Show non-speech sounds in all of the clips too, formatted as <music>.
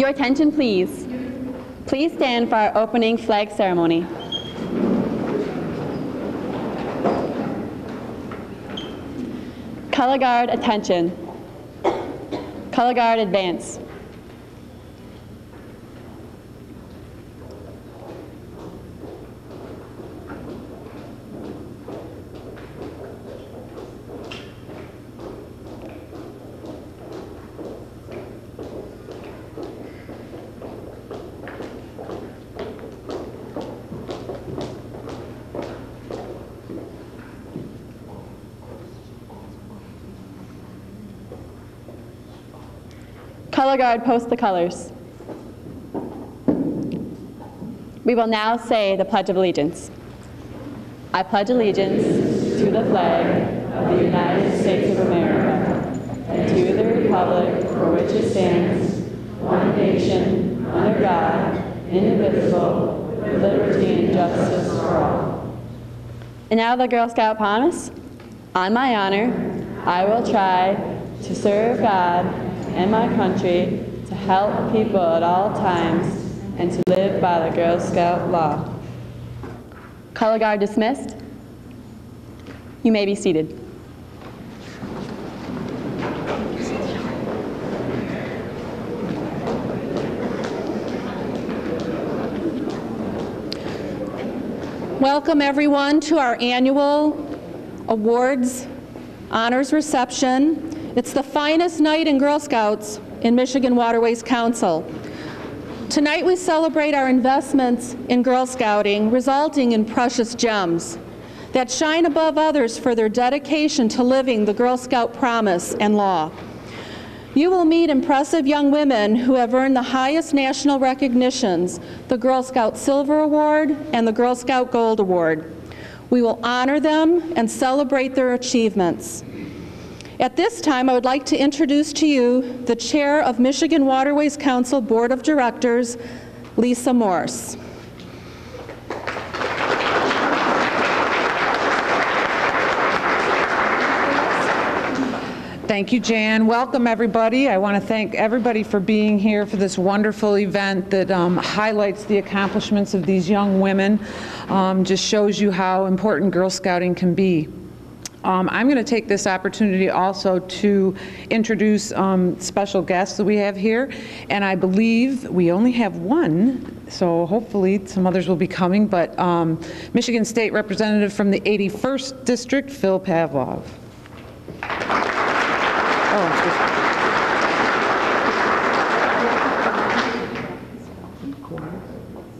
Your attention, please. Please stand for our opening flag ceremony. Color Guard, attention. Color Guard, advance. Color Guard, post the colors. We will now say the Pledge of Allegiance. I pledge allegiance to the flag of the United States of America and to the republic for which it stands, one nation, under God, indivisible, with liberty and justice for all. And now the Girl Scout promise. On my honor, I will try to serve God and my country, to help people at all times, and to live by the Girl Scout law. Color Guard dismissed. You may be seated. Welcome, everyone, to our annual awards honors reception. It's the finest night in Girl Scouts in Michigan Waterways Council. Tonight we celebrate our investments in Girl Scouting, resulting in precious gems that shine above others for their dedication to living the Girl Scout promise and law. You will meet impressive young women who have earned the highest national recognitions, the Girl Scout Silver Award and the Girl Scout Gold Award. We will honor them and celebrate their achievements. At this time, I would like to introduce to you the Chair of Michigan Waterways Council Board of Directors, Lisa Morse. Thank you, Jan. Welcome, everybody. I want to thank everybody for being here for this wonderful event that um, highlights the accomplishments of these young women, um, just shows you how important Girl Scouting can be. Um, I'm going to take this opportunity also to introduce um, special guests that we have here, and I believe we only have one, so hopefully some others will be coming, but um, Michigan State Representative from the 81st District, Phil Pavlov. Oh,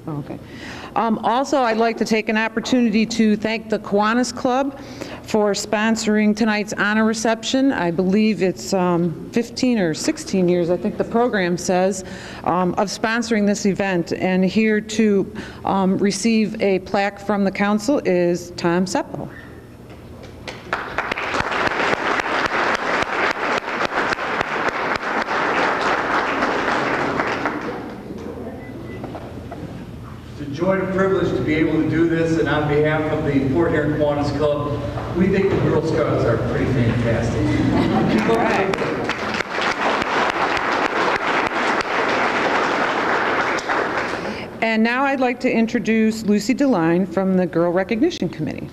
Okay. Um, Also, I'd like to take an opportunity to thank the Kiwanis Club for sponsoring tonight's honor reception. I believe it's um, 15 or 16 years, I think the program says, um, of sponsoring this event. And here to um, receive a plaque from the council is Tom Seppo. It's a joy and privilege to be able to do this, and on behalf of the Port Huron Kiwanis Club, we think the Girl Scouts are pretty fantastic. And now I'd like to introduce Lucy Deline from the Girl Recognition Committee.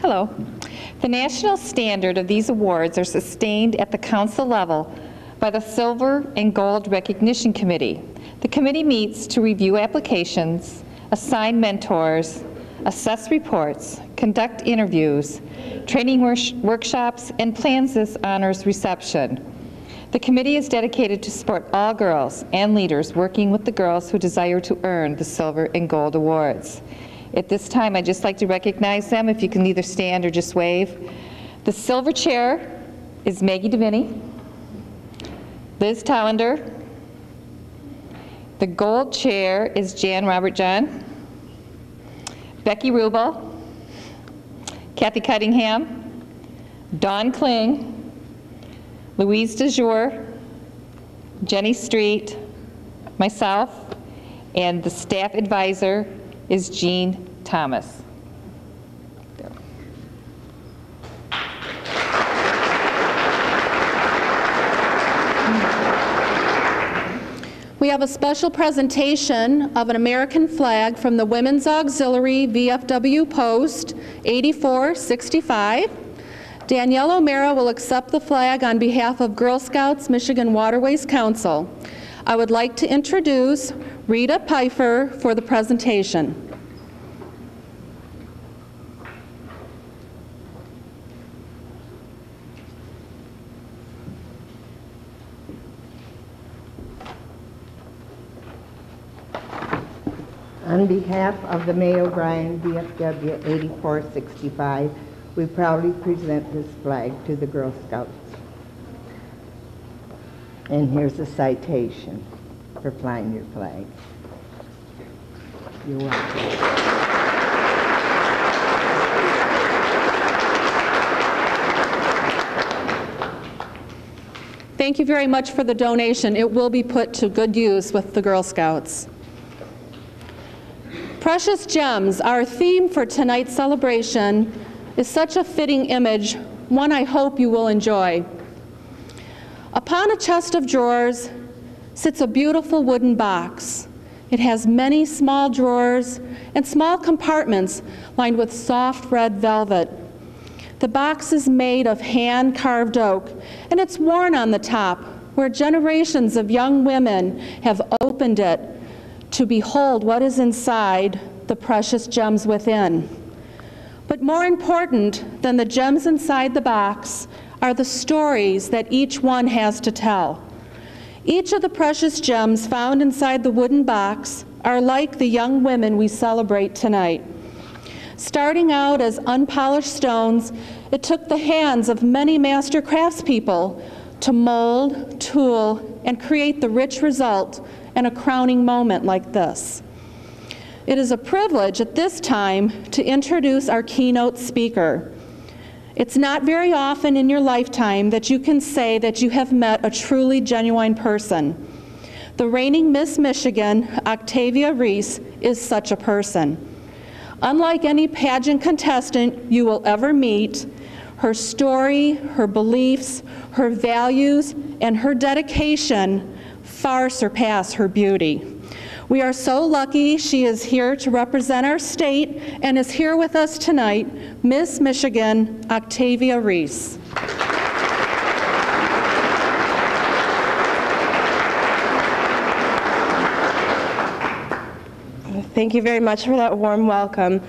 Hello. The national standard of these awards are sustained at the council level by the Silver and Gold Recognition Committee. The committee meets to review applications, assign mentors, assess reports, conduct interviews, training workshops, and plans this honors reception. The committee is dedicated to support all girls and leaders working with the girls who desire to earn the Silver and Gold Awards. At this time, I'd just like to recognize them, if you can either stand or just wave. The silver chair is Maggie DeVinny. Liz Tollander. The gold chair is Jan Robert John. Becky Rubel. Kathy Cunningham. Dawn Kling. Louise DeJour. Jenny Street. Myself. And the staff advisor is Jean Thomas. We have a special presentation of an American flag from the Women's Auxiliary VFW Post 8465. Danielle O'Mara will accept the flag on behalf of Girl Scouts Michigan Waterways Council. I would like to introduce Rita Pfeiffer for the presentation. On behalf of the May O'Brien VFW 8465, we proudly present this flag to the Girl Scouts. And here's a citation for flying your flag. You're welcome. Thank you very much for the donation. It will be put to good use with the Girl Scouts. Precious gems, our theme for tonight's celebration, is such a fitting image, one I hope you will enjoy. Upon a chest of drawers sits a beautiful wooden box. It has many small drawers and small compartments lined with soft red velvet. The box is made of hand carved oak, and it's worn on the top, where generations of young women have opened it to behold what is inside the precious gems within. But more important than the gems inside the box are the stories that each one has to tell. Each of the precious gems found inside the wooden box are like the young women we celebrate tonight. Starting out as unpolished stones, it took the hands of many master craftspeople to mold, tool, and create the rich result and a crowning moment like this. It is a privilege at this time to introduce our keynote speaker. It's not very often in your lifetime that you can say that you have met a truly genuine person. The reigning Miss Michigan, Octavia Reese, is such a person. Unlike any pageant contestant you will ever meet, her story, her beliefs, her values, and her dedication far surpass her beauty. We are so lucky she is here to represent our state and is here with us tonight, Miss Michigan, Octavia Reese. Thank you very much for that warm welcome.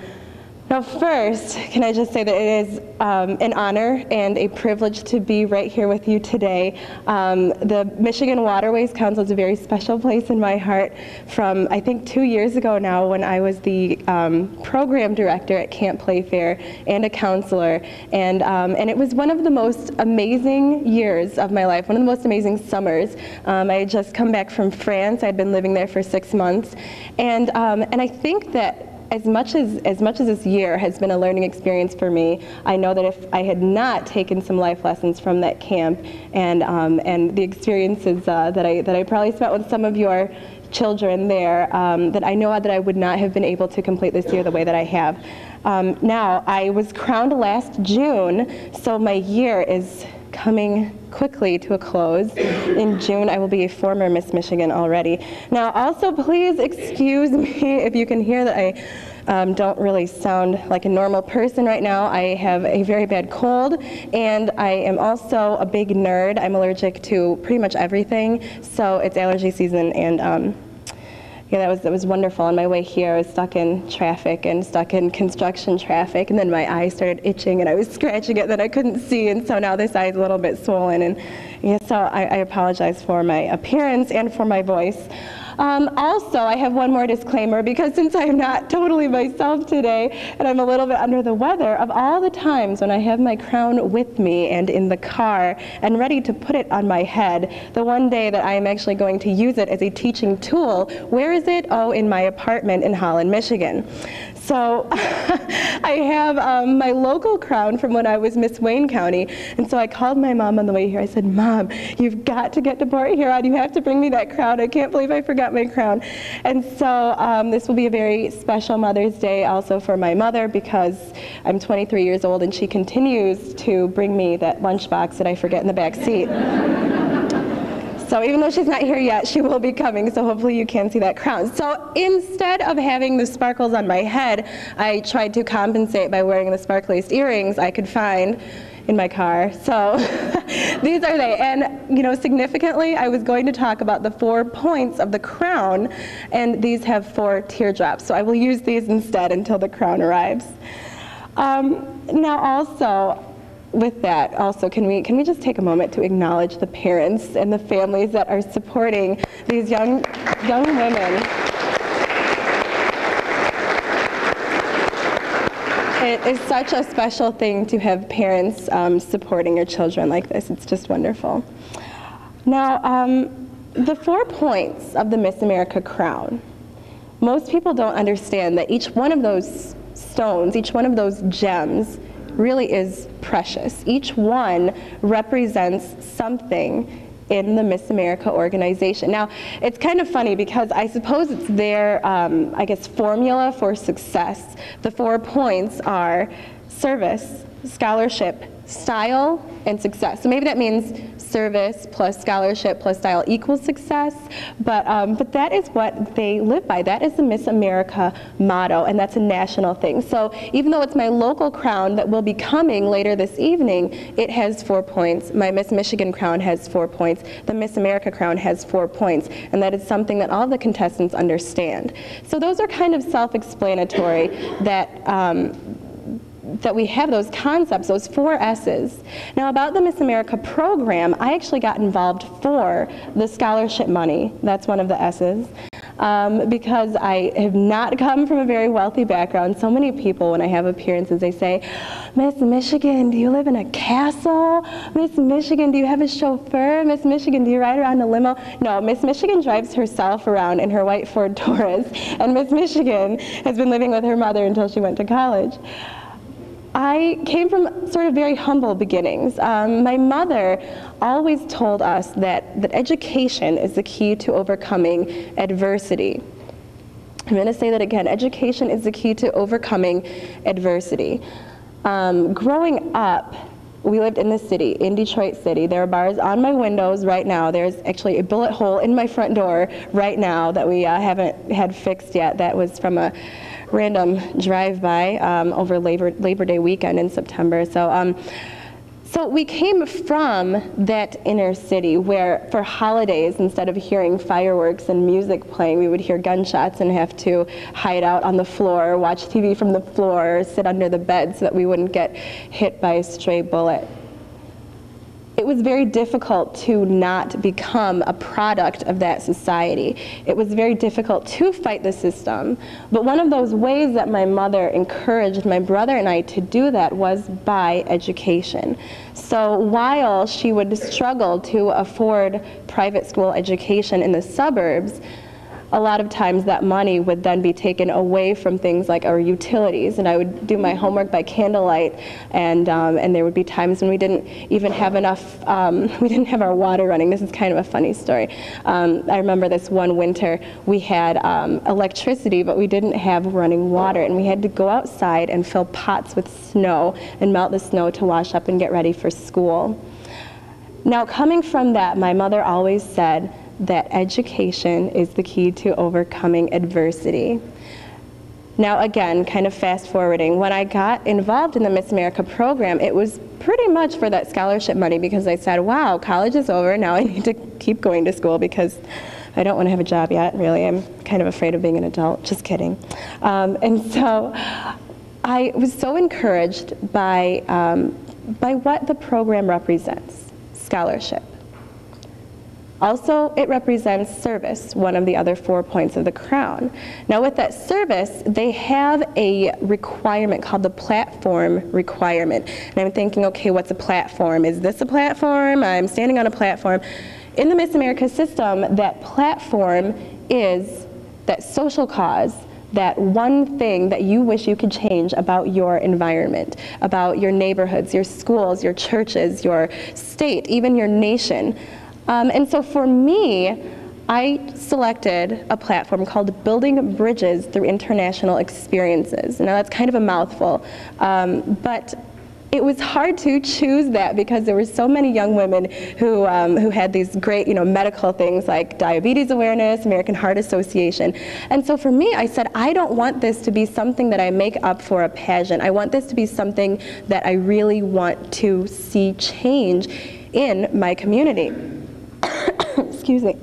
Now, first, can I just say that it is um, an honor and a privilege to be right here with you today. Um, the Michigan Waterways Council is a very special place in my heart from, I think, two years ago now when I was the um, program director at Camp Playfair and a counselor. And, um, and it was one of the most amazing years of my life, one of the most amazing summers. Um, I had just come back from France. I'd been living there for six months. And, um, and I think that as much as as much as this year has been a learning experience for me, I know that if I had not taken some life lessons from that camp and um, and the experiences uh, that I that I probably spent with some of your children there, um, that I know that I would not have been able to complete this year the way that I have. Um, now, I was crowned last June, so my year is coming quickly to a close. In June, I will be a former Miss Michigan already. Now, also, please excuse me <laughs> if you can hear that I um, don't really sound like a normal person right now. I have a very bad cold, and I am also a big nerd. I'm allergic to pretty much everything, so it's allergy season, and um, yeah, that was that was wonderful. On my way here, I was stuck in traffic and stuck in construction traffic, and then my eye started itching, and I was <laughs> scratching it, then I couldn't see, and so now this eye is a little bit swollen, and yeah, so I, I apologize for my appearance and for my voice. Um, also, I have one more disclaimer because since I am not totally myself today and I'm a little bit under the weather, of all the times when I have my crown with me and in the car and ready to put it on my head, the one day that I am actually going to use it as a teaching tool, where is it? Oh, in my apartment in Holland, Michigan. So <laughs> I have um, my local crown from when I was Miss Wayne County. And so I called my mom on the way here. I said, Mom, you've got to get to Port Huron. You have to bring me that crown. I can't believe I forgot my crown. And so um, this will be a very special Mother's Day also for my mother because I'm 23 years old and she continues to bring me that lunchbox that I forget in the back seat. <laughs> So even though she's not here yet, she will be coming, so hopefully you can see that crown. So instead of having the sparkles on my head, I tried to compensate by wearing the sparkliest earrings I could find in my car. So <laughs> these are they. And, you know, significantly, I was going to talk about the four points of the crown, and these have four teardrops. So I will use these instead until the crown arrives. Um, now also, with that, also, can we, can we just take a moment to acknowledge the parents and the families that are supporting these young, young women? It is such a special thing to have parents um, supporting your children like this. It's just wonderful. Now, um, the four points of the Miss America crown. Most people don't understand that each one of those stones, each one of those gems, really is precious. Each one represents something in the Miss America organization. Now, it's kind of funny because I suppose it's their, um, I guess, formula for success. The four points are service, scholarship, style, and success. So maybe that means service plus scholarship plus style equals success, but, um, but that is what they live by. That is the Miss America motto, and that's a national thing. So even though it's my local crown that will be coming later this evening, it has four points. My Miss Michigan crown has four points. The Miss America crown has four points, and that is something that all the contestants understand. So those are kind of self-explanatory that um, that we have those concepts, those four S's. Now about the Miss America program, I actually got involved for the scholarship money. That's one of the S's. Um, because I have not come from a very wealthy background. So many people, when I have appearances, they say, Miss Michigan, do you live in a castle? Miss Michigan, do you have a chauffeur? Miss Michigan, do you ride around in a limo? No, Miss Michigan drives herself around in her white Ford Taurus, and Miss Michigan has been living with her mother until she went to college. I came from sort of very humble beginnings. Um, my mother always told us that, that education is the key to overcoming adversity. I'm going to say that again. Education is the key to overcoming adversity. Um, growing up, we lived in the city, in Detroit City. There are bars on my windows right now. There's actually a bullet hole in my front door right now that we uh, haven't had fixed yet. That was from a random drive-by um, over Labor, Labor Day weekend in September. So, um, so we came from that inner city where for holidays, instead of hearing fireworks and music playing, we would hear gunshots and have to hide out on the floor, watch TV from the floor, sit under the bed so that we wouldn't get hit by a stray bullet it was very difficult to not become a product of that society. It was very difficult to fight the system. But one of those ways that my mother encouraged my brother and I to do that was by education. So while she would struggle to afford private school education in the suburbs, a lot of times that money would then be taken away from things like our utilities. And I would do my homework by candlelight, and, um, and there would be times when we didn't even have enough, um, <laughs> we didn't have our water running. This is kind of a funny story. Um, I remember this one winter, we had um, electricity, but we didn't have running water, and we had to go outside and fill pots with snow and melt the snow to wash up and get ready for school. Now, coming from that, my mother always said, that education is the key to overcoming adversity. Now, again, kind of fast forwarding, when I got involved in the Miss America program, it was pretty much for that scholarship money because I said, wow, college is over. Now I need to keep going to school because I don't want to have a job yet, really. I'm kind of afraid of being an adult. Just kidding. Um, and so I was so encouraged by, um, by what the program represents scholarship. Also, it represents service, one of the other four points of the crown. Now with that service, they have a requirement called the platform requirement. And I'm thinking, okay, what's a platform? Is this a platform? I'm standing on a platform. In the Miss America system, that platform is that social cause that one thing that you wish you could change about your environment, about your neighborhoods, your schools, your churches, your state, even your nation. Um, and so for me, I selected a platform called Building Bridges Through International Experiences. Now that's kind of a mouthful, um, but it was hard to choose that because there were so many young women who, um, who had these great you know, medical things like diabetes awareness, American Heart Association. And so for me, I said, I don't want this to be something that I make up for a pageant. I want this to be something that I really want to see change in my community. <coughs> Excuse me.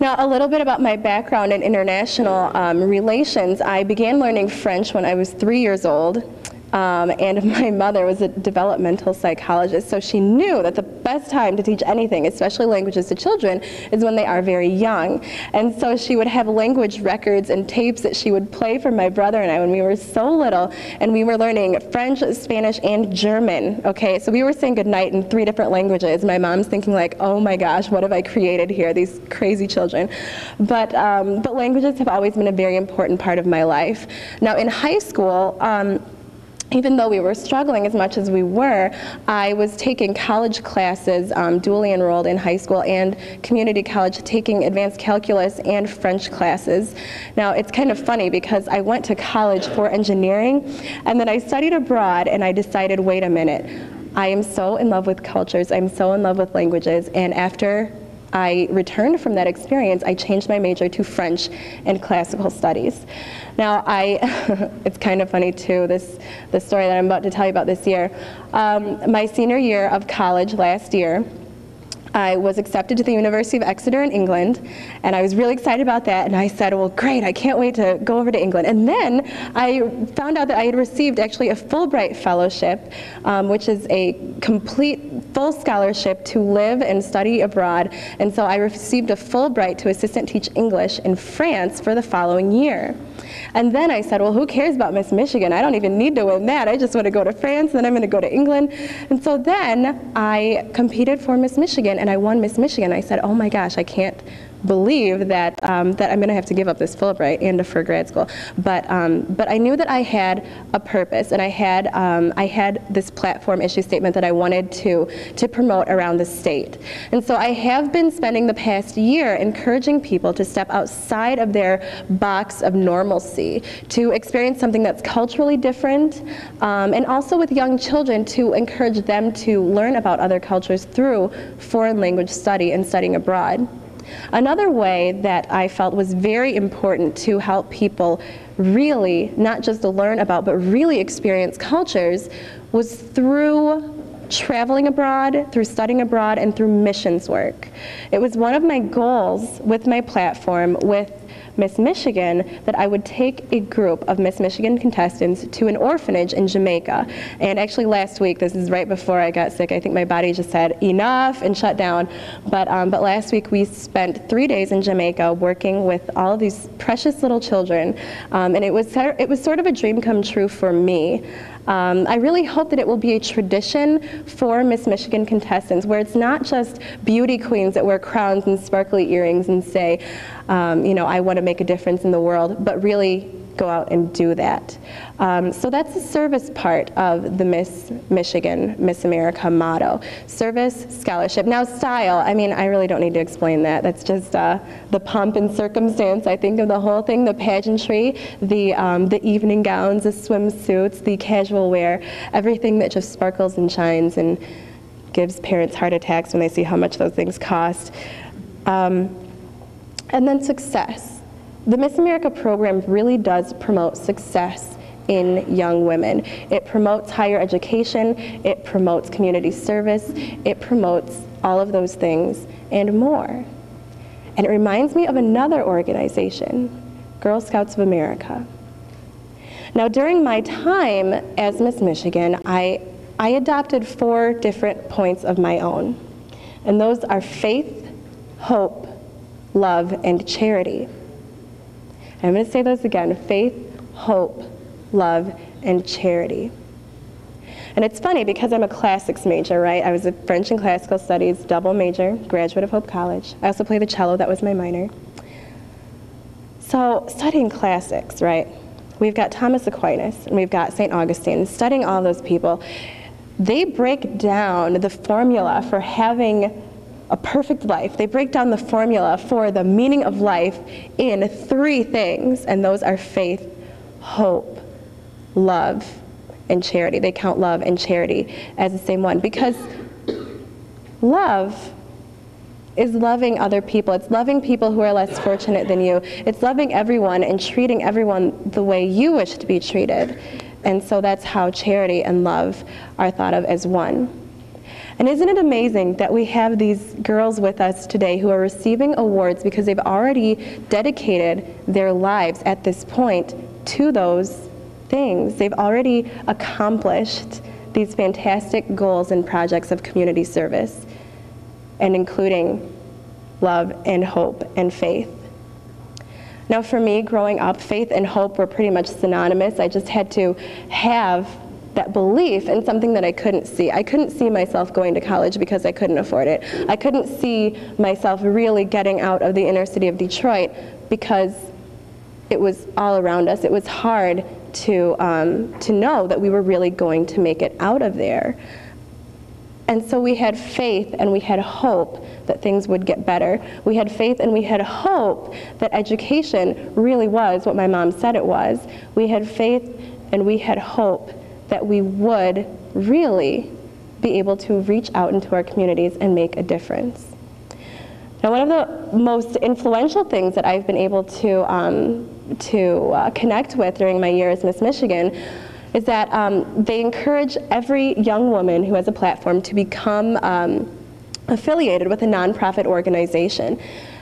Now, a little bit about my background in international um, relations. I began learning French when I was three years old. Um, and <laughs> my mother was a developmental psychologist, so she knew that the best time to teach anything, especially languages to children, is when they are very young. And so she would have language records and tapes that she would play for my brother and I when we were so little, and we were learning French, Spanish, and German. Okay, so we were saying goodnight in three different languages. My mom's thinking like, oh my gosh, what have I created here? These crazy children. But um, but languages have always been a very important part of my life. Now in high school. Um, even though we were struggling as much as we were, I was taking college classes, um, dually enrolled in high school and community college, taking advanced calculus and French classes. Now, it's kind of funny because I went to college for engineering, and then I studied abroad, and I decided, wait a minute, I am so in love with cultures, I'm so in love with languages, and after I returned from that experience, I changed my major to French and classical studies. Now, I, <laughs> it's kind of funny too, this, the story that I'm about to tell you about this year. Um, my senior year of college last year, I was accepted to the University of Exeter in England, and I was really excited about that. And I said, Well, great, I can't wait to go over to England. And then I found out that I had received actually a Fulbright Fellowship, um, which is a complete full scholarship to live and study abroad. And so I received a Fulbright to assistant teach English in France for the following year. And then I said, well, who cares about Miss Michigan? I don't even need to win that. I just want to go to France, then I'm going to go to England. And so then I competed for Miss Michigan, and I won Miss Michigan. I said, oh my gosh, I can't believe that um, that I'm going to have to give up this Fulbright and for grad school. But um, but I knew that I had a purpose, and I had um, I had this platform issue statement that I wanted to to promote around the state. And so I have been spending the past year encouraging people to step outside of their box of normalcy, to experience something that's culturally different, um, and also with young children to encourage them to learn about other cultures through foreign language study and studying abroad. Another way that I felt was very important to help people really, not just to learn about, but really experience cultures was through traveling abroad, through studying abroad, and through missions work. It was one of my goals with my platform, with Miss Michigan that I would take a group of Miss Michigan contestants to an orphanage in Jamaica. And actually last week, this is right before I got sick, I think my body just said enough and shut down. But, um, but last week we spent three days in Jamaica working with all these precious little children. Um, and it was, it was sort of a dream come true for me. Um, I really hope that it will be a tradition for Miss Michigan contestants where it's not just beauty queens that wear crowns and sparkly earrings and say, um, you know, I want to make a difference in the world, but really go out and do that. Um, so that's the service part of the Miss Michigan, Miss America motto. Service, scholarship. Now style, I mean, I really don't need to explain that. That's just uh, the pomp and circumstance, I think, of the whole thing, the pageantry, the, um, the evening gowns, the swimsuits, the casual wear, everything that just sparkles and shines and gives parents heart attacks when they see how much those things cost. Um, and then success. The Miss America program really does promote success in young women. It promotes higher education, it promotes community service, it promotes all of those things and more. And it reminds me of another organization, Girl Scouts of America. Now, during my time as Miss Michigan, I, I adopted four different points of my own. And those are faith, hope, love, and charity. I'm going to say those again faith, hope, love, and charity. And it's funny because I'm a classics major, right? I was a French and classical studies double major, graduate of Hope College. I also play the cello, that was my minor. So, studying classics, right? We've got Thomas Aquinas and we've got St. Augustine, studying all those people. They break down the formula for having a perfect life. They break down the formula for the meaning of life in three things, and those are faith, hope, love, and charity. They count love and charity as the same one because love is loving other people. It's loving people who are less fortunate than you. It's loving everyone and treating everyone the way you wish to be treated. And so that's how charity and love are thought of as one. And isn't it amazing that we have these girls with us today who are receiving awards because they've already dedicated their lives at this point to those things? They've already accomplished these fantastic goals and projects of community service, and including love and hope and faith. Now, for me, growing up, faith and hope were pretty much synonymous. I just had to have that belief in something that I couldn't see. I couldn't see myself going to college because I couldn't afford it. I couldn't see myself really getting out of the inner city of Detroit because it was all around us. It was hard to, um, to know that we were really going to make it out of there. And so we had faith and we had hope that things would get better. We had faith and we had hope that education really was what my mom said it was. We had faith and we had hope that we would really be able to reach out into our communities and make a difference. Now, one of the most influential things that I've been able to, um, to uh, connect with during my year as Miss Michigan is that um, they encourage every young woman who has a platform to become um, affiliated with a nonprofit organization.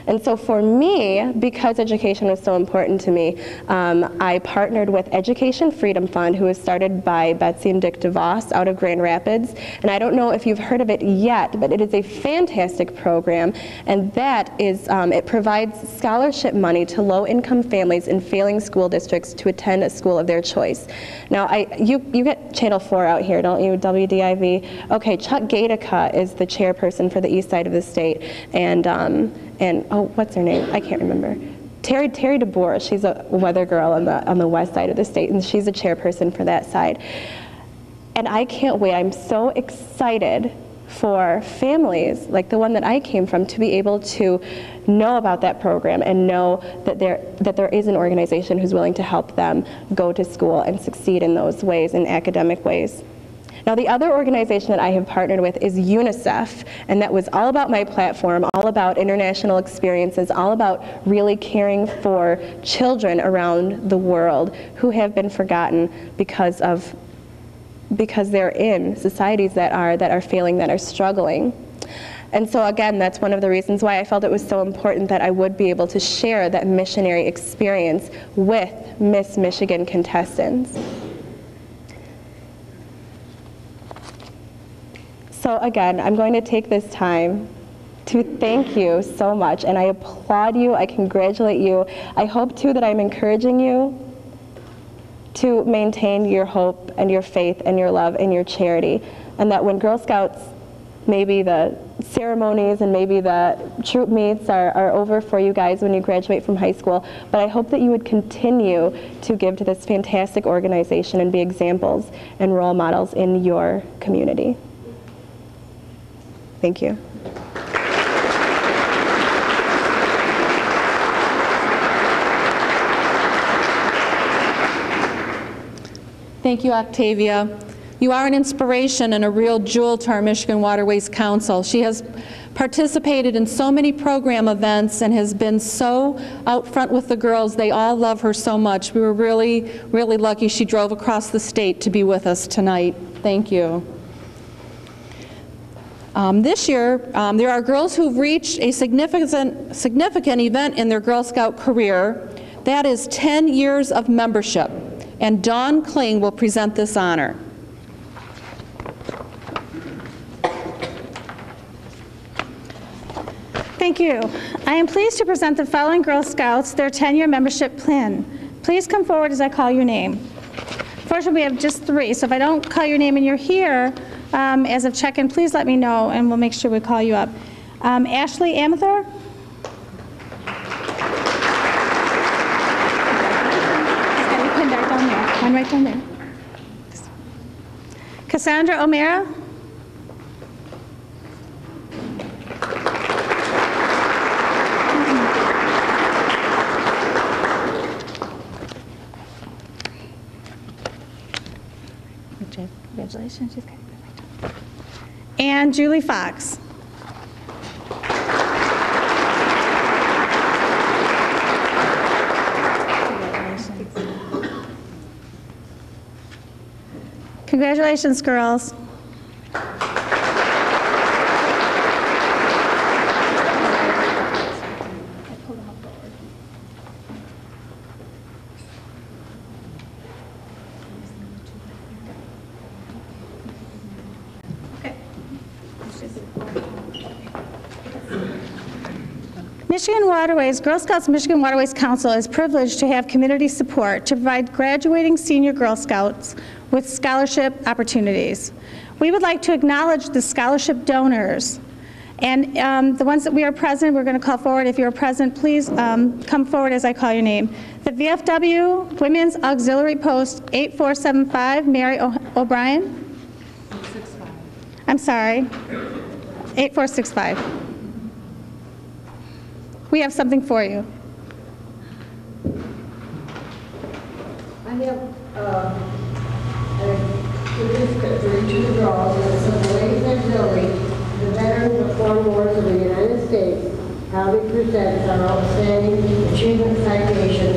And so for me, because education was so important to me, um, I partnered with Education Freedom Fund, who was started by Betsy and Dick DeVos out of Grand Rapids. And I don't know if you've heard of it yet, but it is a fantastic program. And that is, um, it provides scholarship money to low-income families in failing school districts to attend a school of their choice. Now, I, you, you get Channel 4 out here, don't you, WDIV? Okay, Chuck Gaidica is the chairperson for the east side of the state. And um, and oh, what's her name? I can't remember. Terri Terri DeBoer. She's a weather girl on the on the west side of the state, and she's a chairperson for that side. And I can't wait. I'm so excited for families like the one that I came from to be able to know about that program and know that there that there is an organization who's willing to help them go to school and succeed in those ways in academic ways. Now, the other organization that I have partnered with is UNICEF, and that was all about my platform, all about international experiences, all about really caring for children around the world who have been forgotten because of because they're in societies that are that are failing, that are struggling. And so again, that's one of the reasons why I felt it was so important that I would be able to share that missionary experience with Miss Michigan contestants. So again, I'm going to take this time to thank you so much, and I applaud you, I congratulate you. I hope too that I'm encouraging you to maintain your hope and your faith and your love and your charity, and that when Girl Scouts, maybe the ceremonies and maybe the troop meets are, are over for you guys when you graduate from high school, but I hope that you would continue to give to this fantastic organization and be examples and role models in your community. Thank you. Thank you, Octavia. You are an inspiration and a real jewel to our Michigan Waterways Council. She has participated in so many program events and has been so out front with the girls. They all love her so much. We were really, really lucky she drove across the state to be with us tonight. Thank you. Um, this year, um, there are girls who've reached a significant, significant event in their Girl Scout career. That is 10 years of membership. And Dawn Kling will present this honor. Thank you. I am pleased to present the following Girl Scouts their 10-year membership plan. Please come forward as I call your name. Fortunately, we have just three, so if I don't call your name and you're here, um, as of check-in, please let me know, and we'll make sure we call you up. Um, Ashley Amathor? One right down there. Cassandra O'Mara? Congratulations. She's And Julie Fox. Congratulations, girls. Michigan Waterways, Girl Scouts Michigan Waterways Council is privileged to have community support to provide graduating senior Girl Scouts with scholarship opportunities. We would like to acknowledge the scholarship donors. And um, the ones that we are present, we're going to call forward. If you're present, please um, come forward as I call your name. The VFW Women's Auxiliary Post 8475, Mary O'Brien. I'm sorry. 8465. We have something for you. I have uh, a of the girls, and it says, ladies and gentlemen, the veterans of foreign wars of the United States how proudly presents our outstanding achievement citation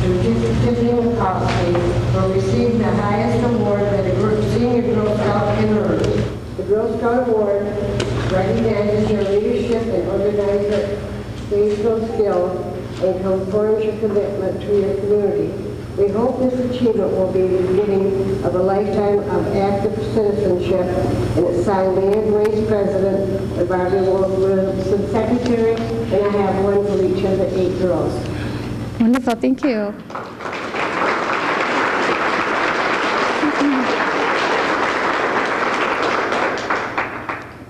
to Tiffany Policy for receiving the highest award that a group senior Girl Scout can earn. The Girl Scout Award recognizes your leadership and organizational skills and confirms your commitment to your community. We hope this achievement will be the beginning of a lifetime of active citizenship, and it's signed Leanne Grace, President, and Barbara Wilson, Secretary, and I have one for each of the eight girls. Wonderful, thank you.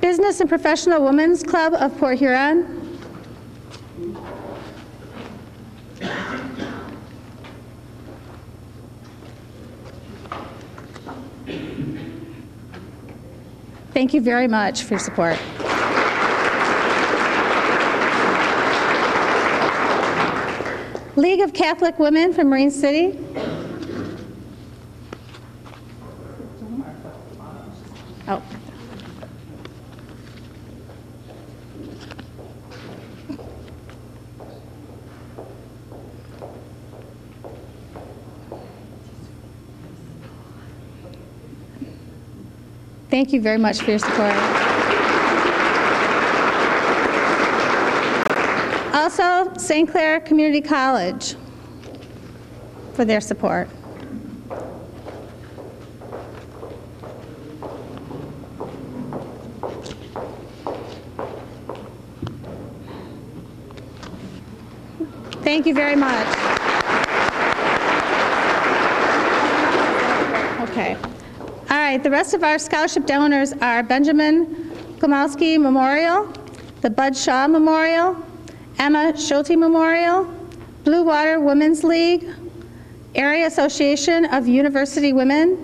Business and Professional Women's Club of Port Huron. Thank you very much for your support. League of Catholic Women from Marine City. Thank you very much for your support. Also, St. Clair Community College for their support. Thank you very much. Okay. All right, the rest of our scholarship donors are Benjamin Komowski Memorial, the Bud Shaw Memorial, Emma Schulte Memorial, Blue Water Women's League, Area Association of University Women,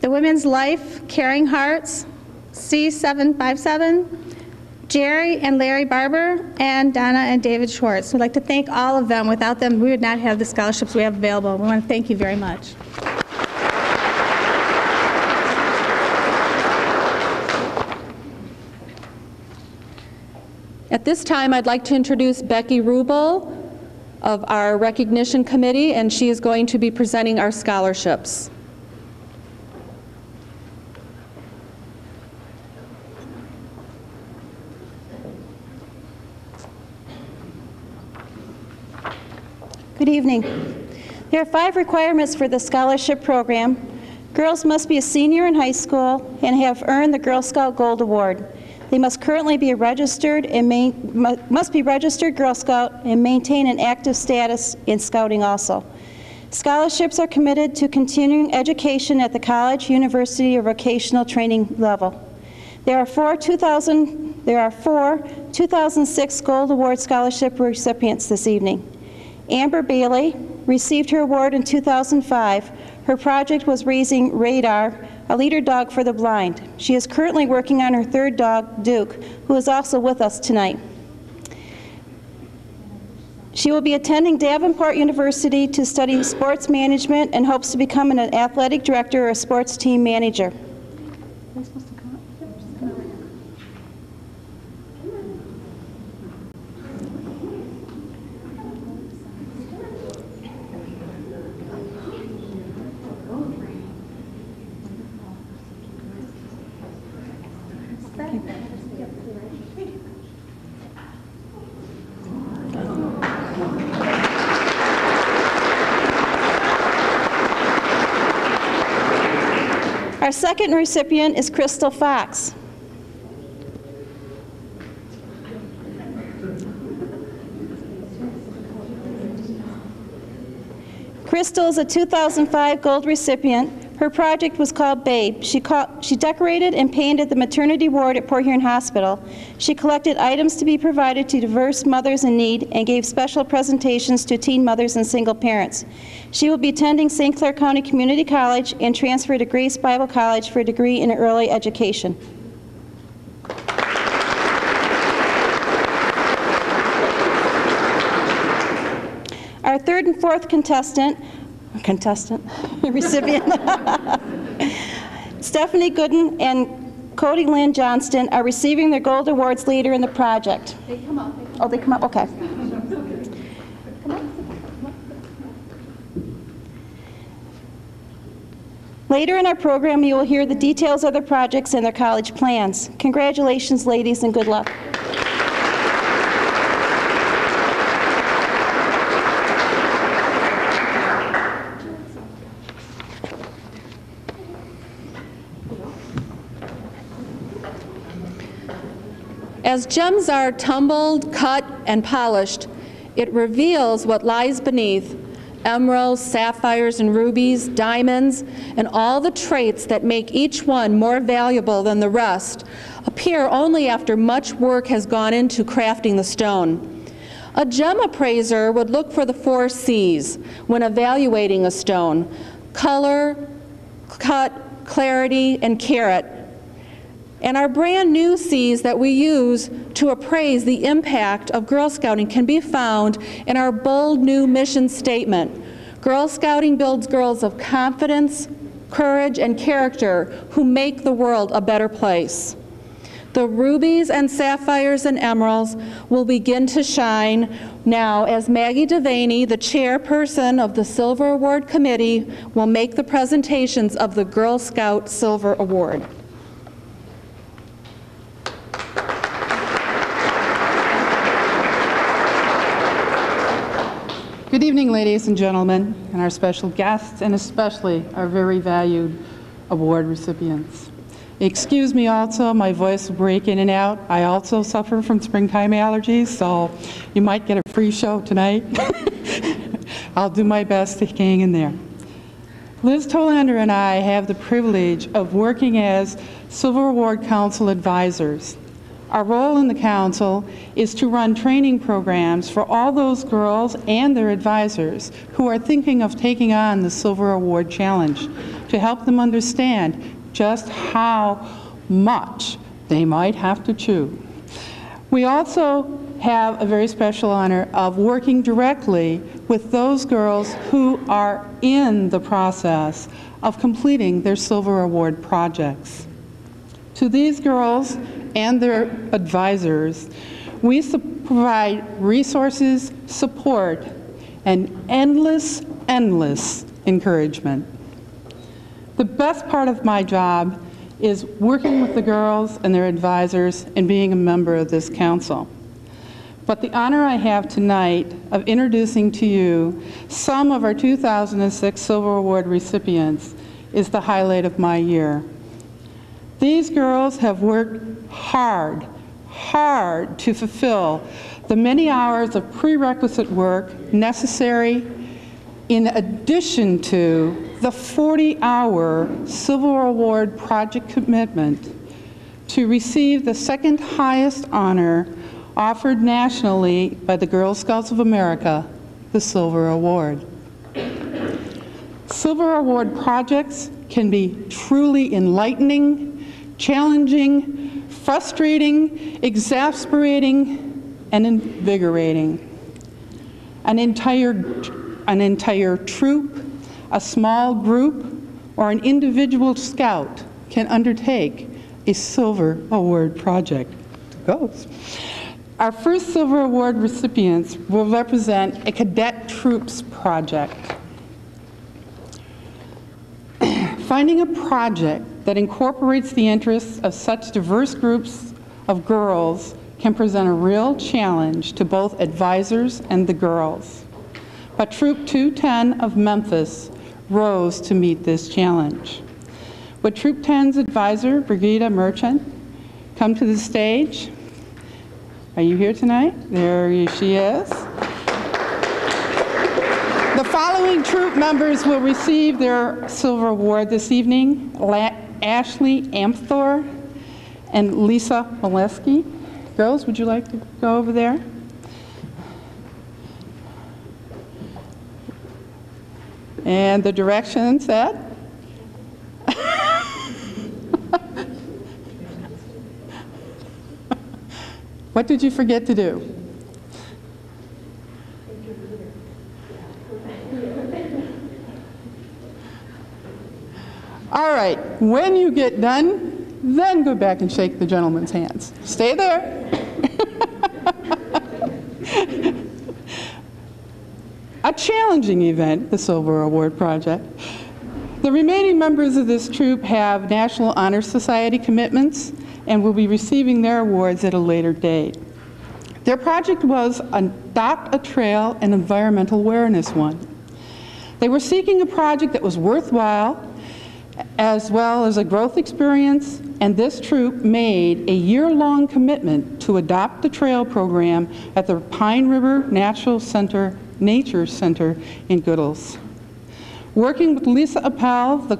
the Women's Life Caring Hearts, C757, Jerry and Larry Barber, and Donna and David Schwartz. We'd like to thank all of them. Without them, we would not have the scholarships we have available. We want to thank you very much. This time, I'd like to introduce Becky Rubel of our Recognition Committee, and she is going to be presenting our scholarships. Good evening. There are five requirements for the scholarship program. Girls must be a senior in high school and have earned the Girl Scout Gold Award. They must currently be registered and main, must be registered Girl Scout and maintain an active status in Scouting also. Scholarships are committed to continuing education at the college, university, or vocational training level. There are four 2000, there are four 2006 Gold Award scholarship recipients this evening. Amber Bailey received her award in 2005. Her project was raising Radar, a leader dog for the blind. She is currently working on her third dog, Duke, who is also with us tonight. She will be attending Davenport University to study sports management and hopes to become an athletic director or a sports team manager. Our second recipient is Crystal Fox. Crystal is a 2005 gold recipient. Her project was called Babe. She, she decorated and painted the maternity ward at Port Huron Hospital. She collected items to be provided to diverse mothers in need and gave special presentations to teen mothers and single parents. She will be attending St. Clair County Community College and transfer to Grace Bible College for a degree in early education. Our third and fourth contestant, contestant, <laughs> recipient, Stephanie Gooden and Cody Lynn Johnston are receiving their gold awards later in the project. They come up. Oh, they come up, okay. Later in our program, you will hear the details of their projects and their college plans. Congratulations, ladies, and good luck. As gems are tumbled, cut, and polished, it reveals what lies beneath emeralds, sapphires, and rubies, diamonds, and all the traits that make each one more valuable than the rest appear only after much work has gone into crafting the stone. A gem appraiser would look for the four C's when evaluating a stone color, cut, clarity, and carat. And our brand new C's that we use to appraise the impact of Girl Scouting can be found in our bold new mission statement. Girl Scouting builds girls of confidence, courage, and character who make the world a better place. The rubies and sapphires and emeralds will begin to shine now as Maggie Devaney, the chairperson of the Silver Award Committee, will make the presentations of the Girl Scout Silver Award. Good evening, ladies and gentlemen, and our special guests, and especially our very valued award recipients. Excuse me also, my voice will break in and out. I also suffer from springtime allergies, so you might get a free show tonight. <laughs> I'll do my best to hang in there. Liz Tolander and I have the privilege of working as Silver Award Council advisors. Our role in the council is to run training programs for all those girls and their advisors who are thinking of taking on the Silver Award Challenge to help them understand just how much they might have to chew. We also have a very special honor of working directly with those girls who are in the process of completing their Silver Award projects. To these girls and their advisors, we provide resources, support, and endless, endless encouragement. The best part of my job is working with the girls and their advisors and being a member of this council. But the honor I have tonight of introducing to you some of our 2006 Silver Award recipients is the highlight of my year. These girls have worked hard, hard to fulfill the many hours of prerequisite work necessary in addition to the 40-hour Silver Award project commitment to receive the second highest honor offered nationally by the Girl Scouts of America, the Silver Award. Silver Award projects can be truly enlightening, challenging, frustrating, exasperating, and invigorating. an entire, an entire troop, a small group, or an individual scout can undertake a Silver Award project. Goes. Our first Silver Award recipients will represent a cadet troops project. <clears throat> Finding a project that incorporates the interests of such diverse groups of girls can present a real challenge to both advisors and the girls. But Troop 210 of Memphis rose to meet this challenge. Would Troop 10's advisor, Brigida Merchant, come to the stage? Are you here tonight? There she is. The following troop members will receive their silver award this evening. Ashley Amthor and Lisa Molesky. Girls, would you like to go over there? And the direction set. <laughs> what did you forget to do? All right, when you get done, then go back and shake the gentleman's hands. Stay there. <laughs> A challenging event, the Silver Award Project. The remaining members of this troop have National Honor Society commitments and will be receiving their awards at a later date. Their project was Adopt a Trail and Environmental Awareness one. They were seeking a project that was worthwhile as well as a growth experience, and this troop made a year-long commitment to adopt the trail program at the Pine River Natural Center, Nature Center in Goodells. Working with Lisa Appel, the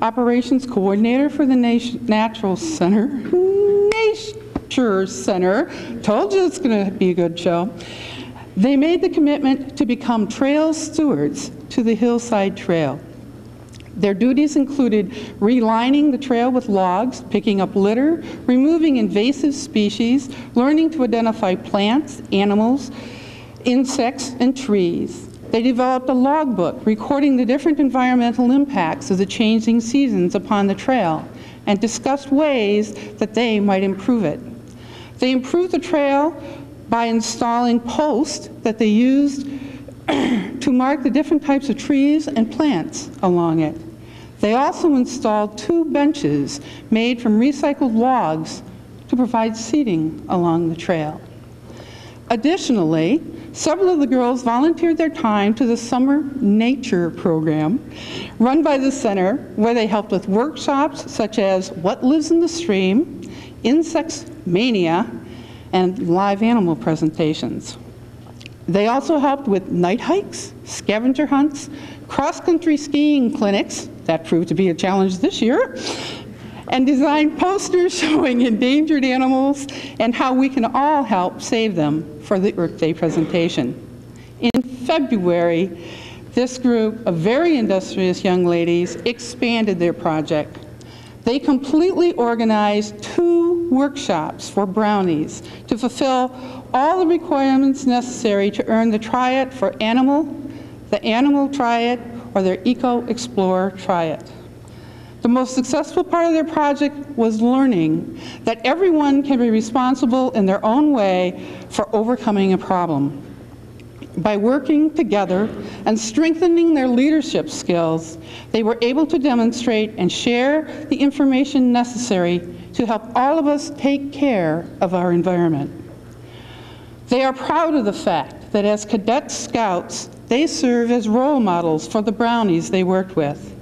operations coordinator for the Nat- Natural Center, Nature Center, told you it's going to be a good show. They made the commitment to become trail stewards to the Hillside Trail. Their duties included relining the trail with logs, picking up litter, removing invasive species, learning to identify plants, animals, insects, and trees. They developed a logbook recording the different environmental impacts of the changing seasons upon the trail and discussed ways that they might improve it. They improved the trail by installing posts that they used <clears throat> to mark the different types of trees and plants along it. They also installed two benches made from recycled logs to provide seating along the trail. Additionally, several of the girls volunteered their time to the Summer Nature Program run by the center, where they helped with workshops such as What Lives in the Stream, Insects Mania, and live animal presentations. They also helped with night hikes, scavenger hunts, cross-country skiing clinics, that proved to be a challenge this year, and designed posters <laughs> showing endangered animals and how we can all help save them for the Earth Day presentation. In February, this group of very industrious young ladies expanded their project. They completely organized two workshops for brownies to fulfill all the requirements necessary to earn the Triad for Animal, the Animal Triad, or their Eco Explorer Triad. The most successful part of their project was learning that everyone can be responsible in their own way for overcoming a problem. By working together and strengthening their leadership skills, they were able to demonstrate and share the information necessary to help all of us take care of our environment. They are proud of the fact that as cadet scouts, they serve as role models for the brownies they worked with.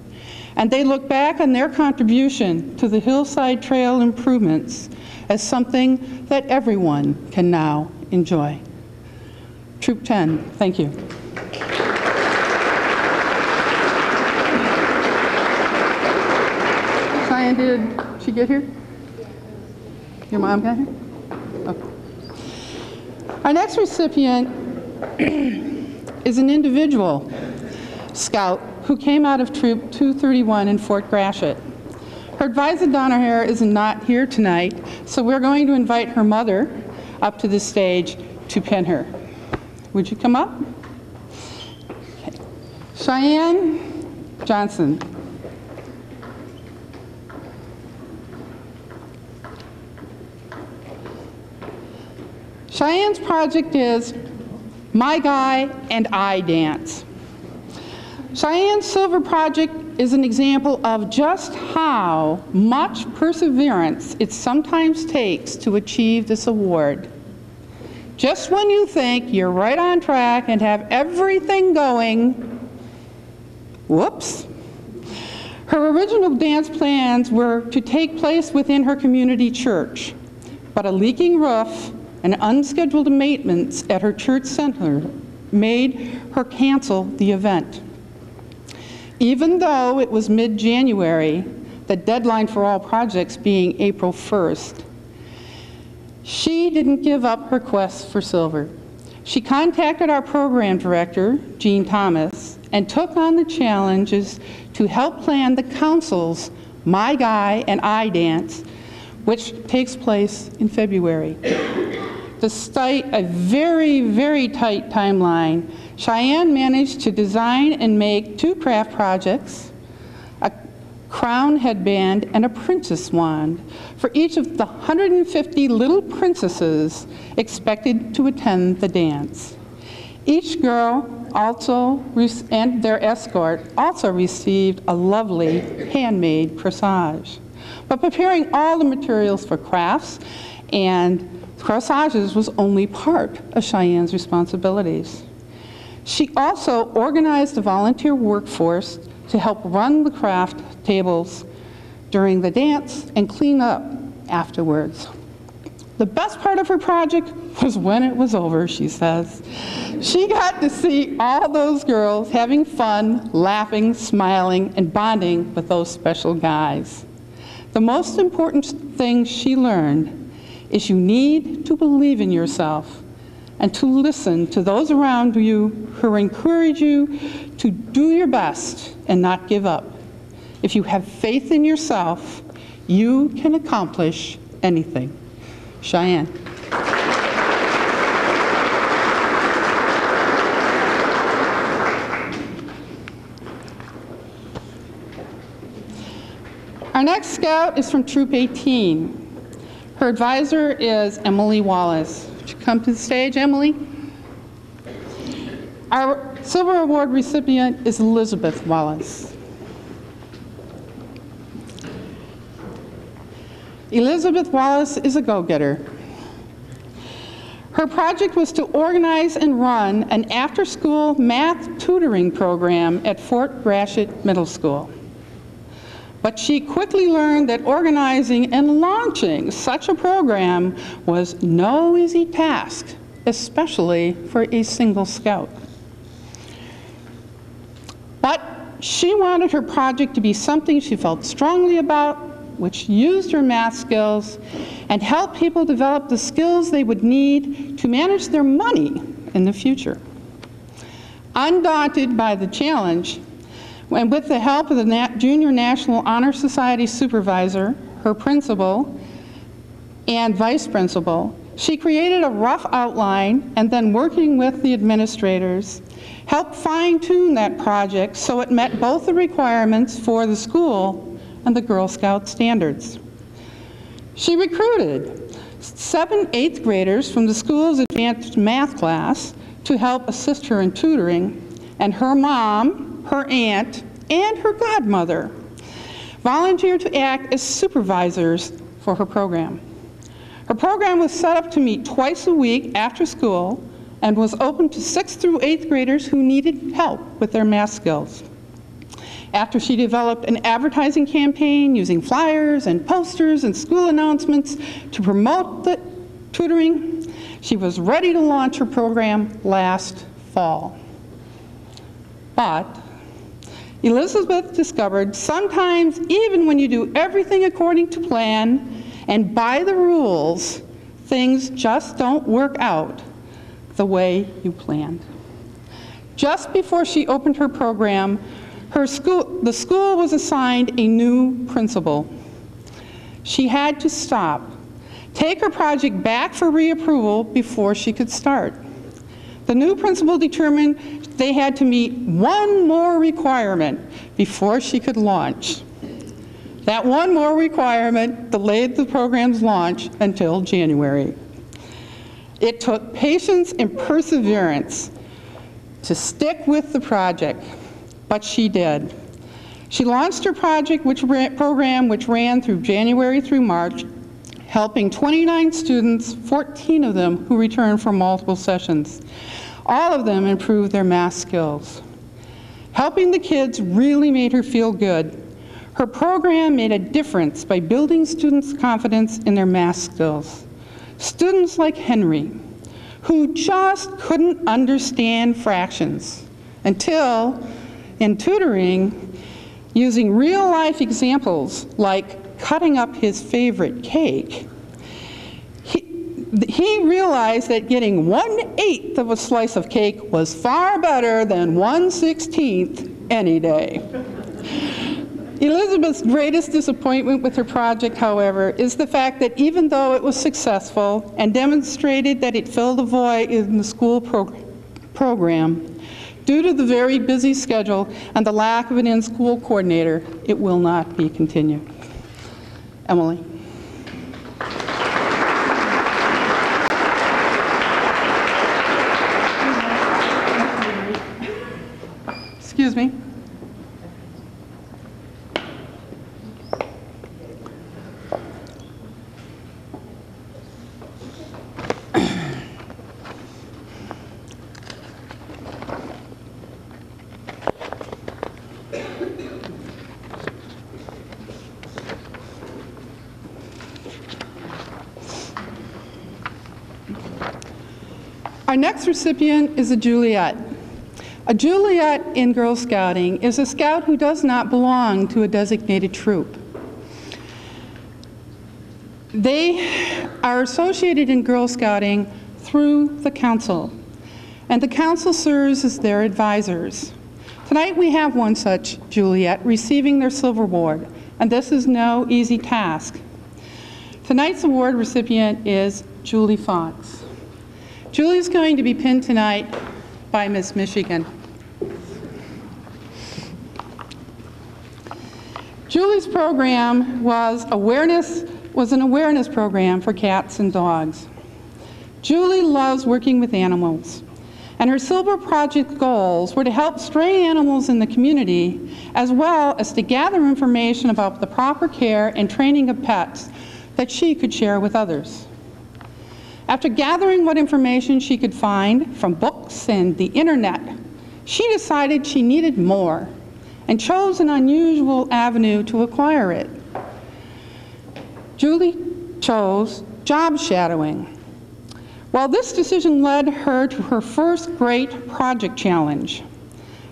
And they look back on their contribution to the Hillside Trail improvements as something that everyone can now enjoy. Troop 10, thank you. Cheyenne, did she get here? Your mom got here? Okay. Our next recipient <clears throat> is an individual scout who came out of Troop 231 in Fort Gratiot. Her advisor, Donna Hare, is not here tonight, so we're going to invite her mother up to the stage to pin her. Would you come up? Cheyenne Johnson. Cheyenne's project is My Guy and I Dance. Cheyenne's Silver Project is an example of just how much perseverance it sometimes takes to achieve this award. Just when you think you're right on track and have everything going, whoops. Her original dance plans were to take place within her community church, but a leaking roof and unscheduled maintenance at her church center made her cancel the event. Even though it was mid-January, the deadline for all projects being April 1st, she didn't give up her quest for silver. She contacted our program director, Jean Thomas, and took on the challenges to help plan the council's My Guy and I Dance, which takes place in February. Despite a very, very tight timeline, Cheyenne managed to design and make two craft projects, a crown headband, and a princess wand for each of the 150 little princesses expected to attend the dance. Each girl also, and their escort, also received a lovely handmade corsage. But preparing all the materials for crafts and corsages was only part of Cheyenne's responsibilities. She also organized a volunteer workforce to help run the craft tables during the dance and clean up afterwards. The best part of her project was when it was over, she says. She got to see all those girls having fun, laughing, smiling, and bonding with those special guys. The most important thing she learned is you need to believe in yourself and to listen to those around you who encourage you to do your best and not give up. If you have faith in yourself, you can accomplish anything. Cheyenne. Our next scout is from Troop 18. Her advisor is Emily Wallace. Would you come to the stage, Emily? Our Silver Award recipient is Elizabeth Wallace. Elizabeth Wallace is a go-getter. Her project was to organize and run an after-school math tutoring program at Fort Gratiot Middle School. But she quickly learned that organizing and launching such a program was no easy task, especially for a single scout. But she wanted her project to be something she felt strongly about, which used her math skills and helped people develop the skills they would need to manage their money in the future. Undaunted by the challenge, and with the help of the Junior National Honor Society supervisor, her principal, and vice principal, she created a rough outline and then working with the administrators, helped fine-tune that project so it met both the requirements for the school and the Girl Scout standards. She recruited seven eighth graders from the school's advanced math class to help assist her in tutoring, and her mom, her aunt, and her godmother volunteered to act as supervisors for her program. Her program was set up to meet twice a week after school and was open to 6th through 8th graders who needed help with their math skills. After she developed an advertising campaign using flyers and posters and school announcements to promote the tutoring, she was ready to launch her program last fall. But Elizabeth discovered sometimes, even when you do everything according to plan and by the rules, things just don't work out the way you planned. Just before she opened her program, her school, the school was assigned a new principal. She had to stop, take her project back for reapproval before she could start. The new principal determined they had to meet one more requirement before she could launch. That one more requirement delayed the program's launch until January. It took patience and perseverance to stick with the project, but she did. She launched her project which ran, program which ran through January through March, helping 29 students, 14 of them who returned for multiple sessions. All of them improved their math skills. Helping the kids really made her feel good. Her program made a difference by building students' confidence in their math skills. Students like Henry, who just couldn't understand fractions until, in tutoring, using real life examples like cutting up his favorite cake, he, realized that getting one eighth of a slice of cake was far better than one sixteenth any day. Elizabeth's greatest disappointment with her project, however, is the fact that even though it was successful and demonstrated that it filled a void in the school prog program, due to the very busy schedule and the lack of an in-school coordinator, it will not be continued. Emily. Excuse me. Our next recipient is a Juliette. A Juliette in Girl Scouting is a scout who does not belong to a designated troop. They are associated in Girl Scouting through the council, and the council serves as their advisors. Tonight we have one such Juliette receiving their silver award, and this is no easy task. Tonight's award recipient is Julie Fox. Julie is going to be pinned tonight by Miss Michigan. Julie's program was awareness was an awareness program for cats and dogs. Julie loves working with animals, and her Silver Project goals were to help stray animals in the community, as well as to gather information about the proper care and training of pets that she could share with others. After gathering what information she could find from books and the internet, she decided she needed more and chose an unusual avenue to acquire it. Julie chose job shadowing. Well, this decision led her to her first great project challenge.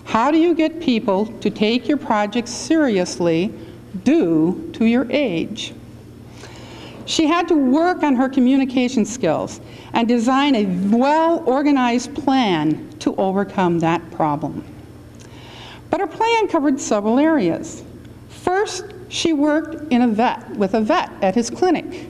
How do you get people to take your projects seriously due to your age? She had to work on her communication skills and design a well-organized plan to overcome that problem. But her plan covered several areas. First, she worked in a vet with a vet at his clinic.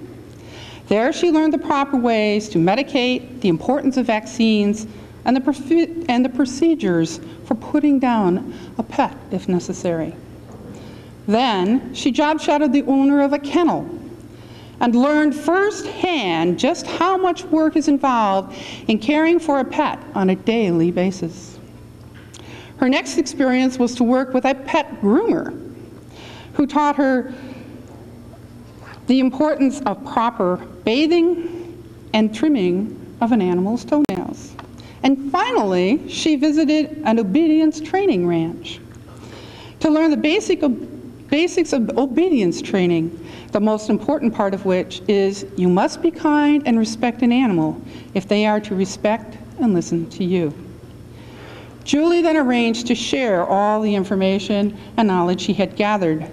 There she learned the proper ways to medicate, the importance of vaccines, and the, and the procedures for putting down a pet if necessary. Then she job shadowed the owner of a kennel and learned firsthand just how much work is involved in caring for a pet on a daily basis. Her next experience was to work with a pet groomer who taught her the importance of proper bathing and trimming of an animal's toenails. And finally, she visited an obedience training ranch to learn the basic, basics of obedience training, the most important part of which is you must be kind and respect an animal if they are to respect and listen to you. Julie then arranged to share all the information and knowledge she had gathered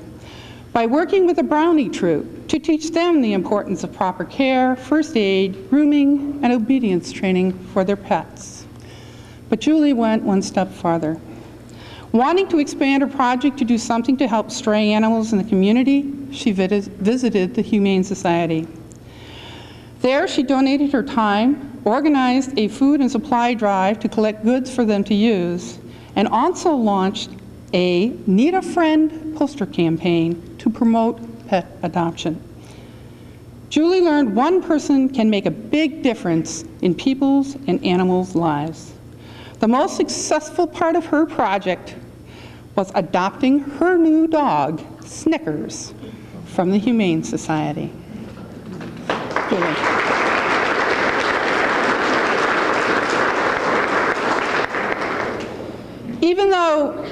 by working with a Brownie Troop to teach them the importance of proper care, first aid, grooming, and obedience training for their pets. But Julie went one step farther. Wanting to expand her project to do something to help stray animals in the community, she visited the Humane Society. There, she donated her time, organized a food and supply drive to collect goods for them to use, and also launched a Need a Friend poster campaign to promote pet adoption. Julie learned one person can make a big difference in people's and animals' lives. The most successful part of her project was adopting her new dog, Snickers, from the Humane Society. Even though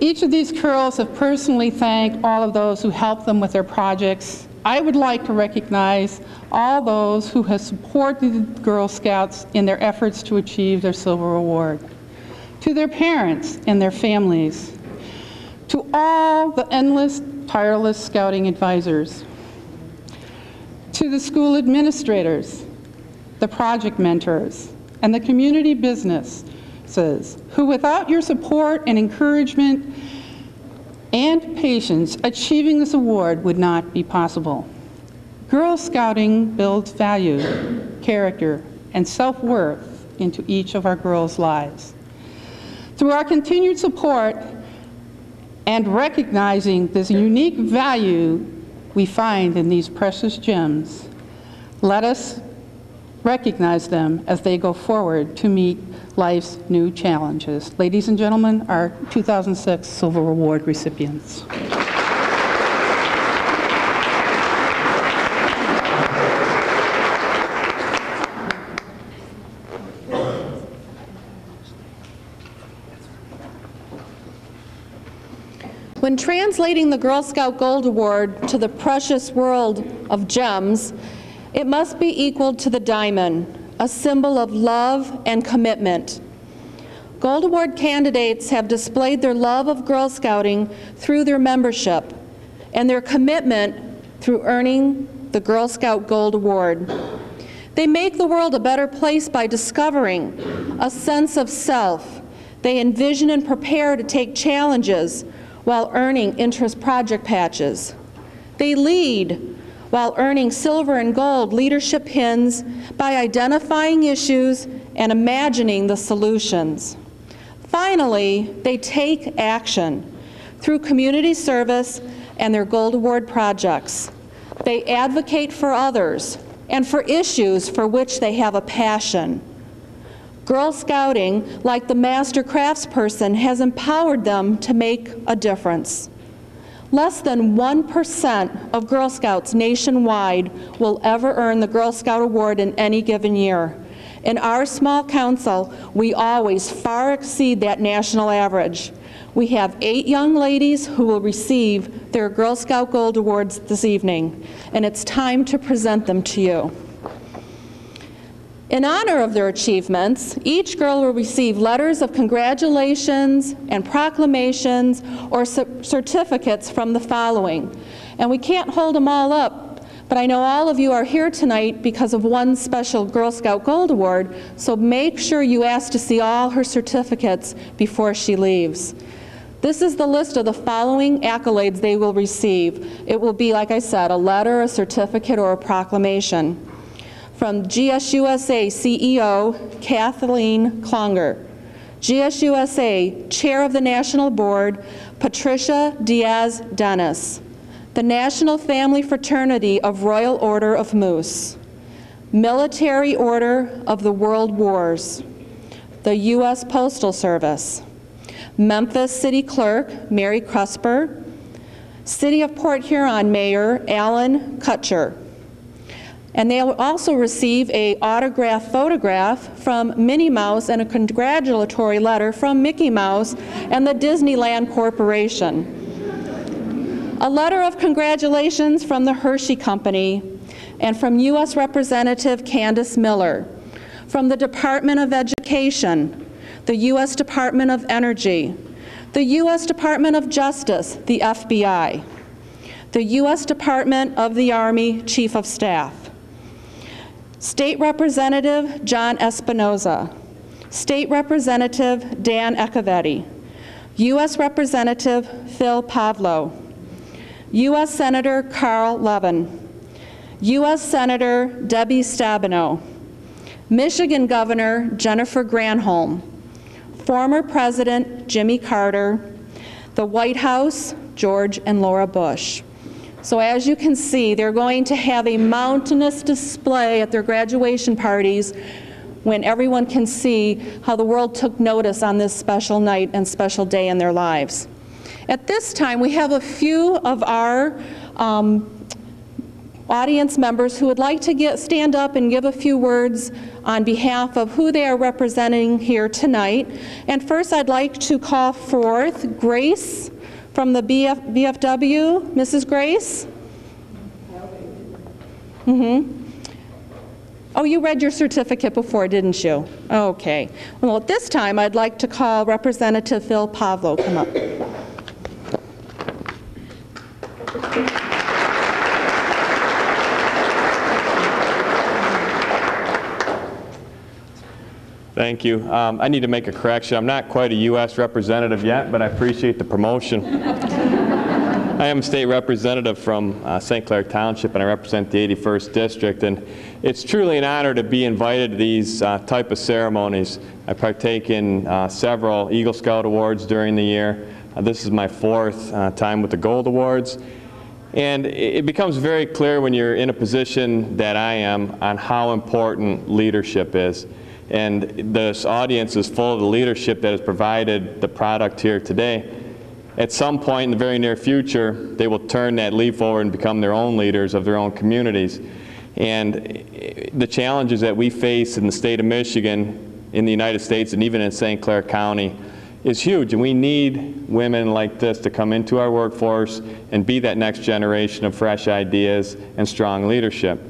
each of these girls have personally thanked all of those who helped them with their projects, I would like to recognize all those who have supported the Girl Scouts in their efforts to achieve their Silver Award. To their parents and their families, to all the endless, tireless scouting advisors, to the school administrators, the project mentors, and the community who, without your support and encouragement and patience, achieving this award would not be possible. Girl Scouting builds value, character, and self-worth into each of our girls' lives. Through our continued support and recognizing this unique value we find in these precious gems, let us recognize them as they go forward to meet life's new challenges. Ladies and gentlemen, our 2006 Silver Award recipients. When translating the Girl Scout Gold Award to the precious world of gems, it must be equal to the diamond, a symbol of love and commitment. Gold Award candidates have displayed their love of Girl Scouting through their membership and their commitment through earning the Girl Scout Gold Award. They make the world a better place by discovering a sense of self. They envision and prepare to take challenges while earning interest project patches. They lead while earning silver and gold leadership pins by identifying issues and imagining the solutions. Finally, they take action through community service and their Gold Award projects. They advocate for others and for issues for which they have a passion. Girl Scouting, like the master craftsperson, has empowered them to make a difference. Less than 1% of Girl Scouts nationwide will ever earn the Girl Scout Award in any given year. In our small council, we always far exceed that national average. We have eight young ladies who will receive their Girl Scout Gold Awards this evening, and it's time to present them to you. In honor of their achievements, each girl will receive letters of congratulations and proclamations or certificates from the following. And we can't hold them all up, but I know all of you are here tonight because of one special Girl Scout Gold Award, so make sure you ask to see all her certificates before she leaves. This is the list of the following accolades they will receive. It will be, like I said, a letter, a certificate, or a proclamation from GSUSA CEO Kathleen Cloninger. GSUSA Chair of the National Board, Patricia Diaz Dennis. The National Family Fraternity of Loyal Order of Moose. Military Order of the World Wars. The U.S. Postal Service. Memphis City Clerk Mary Crusper. City of Port Huron Mayor Alan Kutcher. And they'll also receive a autographed photograph from Minnie Mouse and a congratulatory letter from Mickey Mouse and the Disneyland Corporation. A letter of congratulations from the Hershey Company and from U.S. Representative Candice Miller, from the Department of Education, the U.S. Department of Energy, the U.S. Department of Justice, the FBI, the U.S. Department of the Army Chief of Staff, State Representative John Espinoza, State Representative Dan Acciavatti, U.S. Representative Phil Pavlov, U.S. Senator Carl Levin, U.S. Senator Debbie Stabenow, Michigan Governor Jennifer Granholm, former President Jimmy Carter, the White House, George and Laura Bush. So as you can see, they're going to have a mountainous display at their graduation parties when everyone can see how the world took notice on this special night and special day in their lives. At this time, we have a few of our um, audience members who would like to get, stand up and give a few words on behalf of who they are representing here tonight. And first, I'd like to call forth Grace from the BF, BFW. Mrs. Grace? Mm-hmm. Oh, you read your certificate before, didn't you? Okay. Well, at this time, I'd like to call Representative Phil Pavlov come up. Thank you. Um, I need to make a correction. I'm not quite a U.S. representative yet, but I appreciate the promotion. I am a state representative from uh, St. Clair Township, and I represent the 81st District. And it's truly an honor to be invited to these uh, type of ceremonies. I partake in uh, several Eagle Scout Awards during the year. Uh, this is my fourth uh, time with the Gold Awards. And it becomes very clear when you're in a position that I am on how important leadership is. And this audience is full of the leadership that has provided the product here today. At some point in the very near future, they will turn that leaf over and become their own leaders of their own communities. And the challenges that we face in the state of Michigan, in the United States, and even in St. Clair County is huge. And we need women like this to come into our workforce and be that next generation of fresh ideas and strong leadership.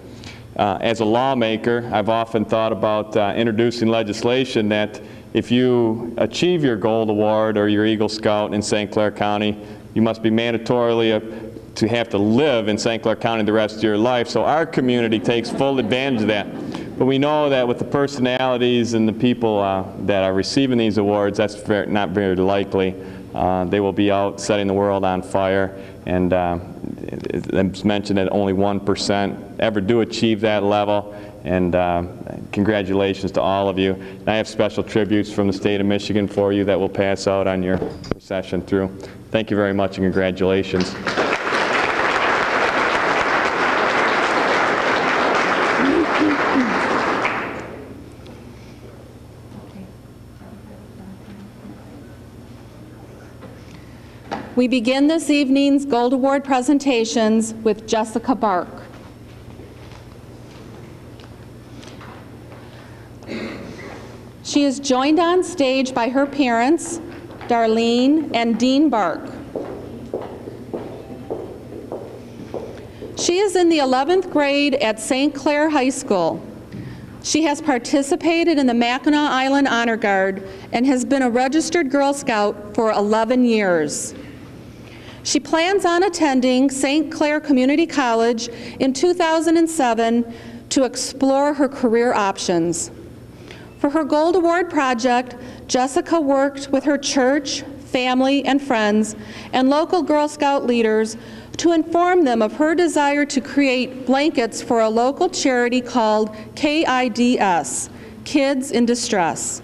Uh, as a lawmaker, I've often thought about uh, introducing legislation that if you achieve your Gold Award or your Eagle Scout in St. Clair County, you must be mandatorily uh, to have to live in St. Clair County the rest of your life. So our community takes full advantage of that. But we know that with the personalities and the people uh, that are receiving these awards, that's very, not very likely. Uh, they will be out setting the world on fire. And uh, it's mentioned that only 1% ever do achieve that level. And uh, congratulations to all of you. And I have special tributes from the state of Michigan for you that will pass out on your session through. Thank you very much and congratulations. We begin this evening's Gold Award presentations with Jessica Bark. She is joined on stage by her parents, Darlene and Dean Bark. She is in the 11th grade at St. Clair High School. She has participated in the Mackinac Island Honor Guard and has been a registered Girl Scout for 11 years. She plans on attending St. Clair Community College in 2007 to explore her career options. For her Gold Award project, Jessica worked with her church, family, and friends, and local Girl Scout leaders to inform them of her desire to create blankets for a local charity called KIDS, Kids in Distress.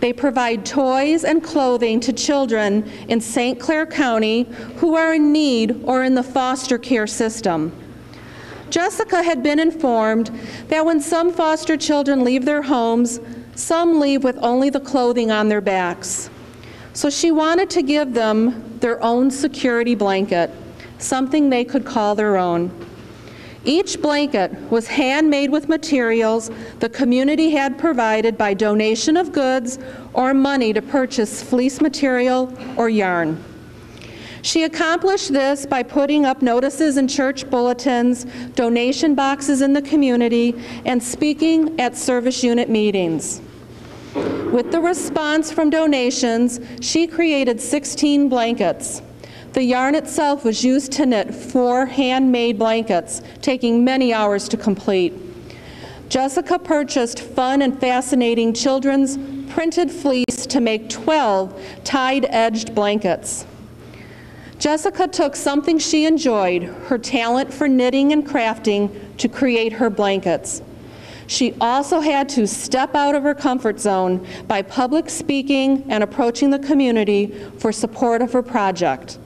They provide toys and clothing to children in St. Clair County who are in need or in the foster care system. Jessica had been informed that when some foster children leave their homes, some leave with only the clothing on their backs. So she wanted to give them their own security blanket, something they could call their own. Each blanket was handmade with materials the community had provided by donation of goods or money to purchase fleece material or yarn. She accomplished this by putting up notices in church bulletins, donation boxes in the community, and speaking at service unit meetings. With the response from donations, she created 16 blankets. The yarn itself was used to knit four handmade blankets, taking many hours to complete. Jessica purchased fun and fascinating children's printed fleece to make 12 tied-edged blankets. Jessica took something she enjoyed, her talent for knitting and crafting, to create her blankets. She also had to step out of her comfort zone by public speaking and approaching the community for support of her project.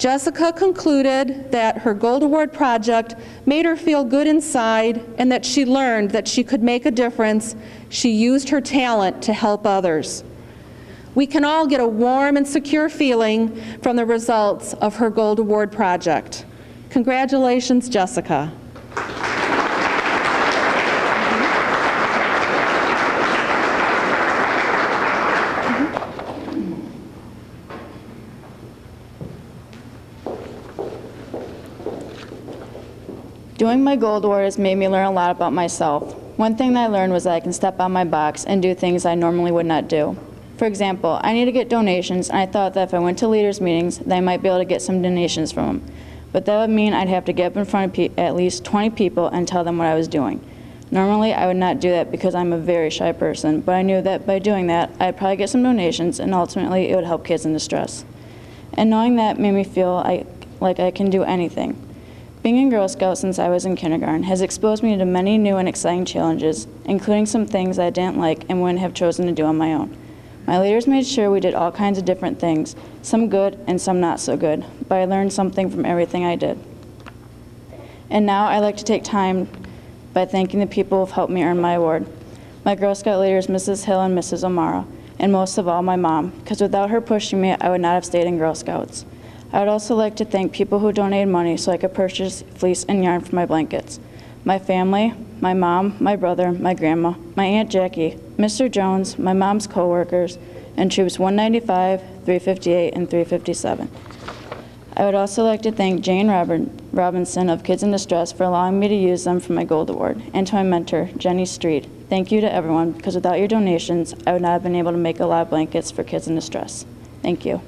Jessica concluded that her Gold Award project made her feel good inside and that she learned that she could make a difference. She used her talent to help others. We can all get a warm and secure feeling from the results of her Gold Award project. Congratulations, Jessica. Doing my Gold Award has made me learn a lot about myself. One thing that I learned was that I can step out my box and do things I normally would not do. For example, I need to get donations, and I thought that if I went to leaders' meetings, that I might be able to get some donations from them. But that would mean I'd have to get up in front of at least 20 people and tell them what I was doing. Normally, I would not do that because I'm a very shy person, but I knew that by doing that, I'd probably get some donations, and ultimately, it would help kids in distress. And knowing that made me feel I, like I can do anything. Being in Girl Scouts since I was in kindergarten has exposed me to many new and exciting challenges, including some things I didn't like and wouldn't have chosen to do on my own. My leaders made sure we did all kinds of different things, some good and some not so good, but I learned something from everything I did. And now I like to take time by thanking the people who have helped me earn my award. My Girl Scout leaders, Mrs. Hill and Mrs. O'Mara, and most of all, my mom, because without her pushing me, I would not have stayed in Girl Scouts. I would also like to thank people who donated money so I could purchase fleece and yarn for my blankets. My family, my mom, my brother, my grandma, my Aunt Jackie, Mr. Jones, my mom's coworkers, and troops 195, 358, and 357. I would also like to thank Jane Robin- Robinson of Kids in Distress for allowing me to use them for my Gold Award, and to my mentor, Jenny Street. Thank you to everyone, because without your donations, I would not have been able to make a lot of blankets for kids in distress. Thank you.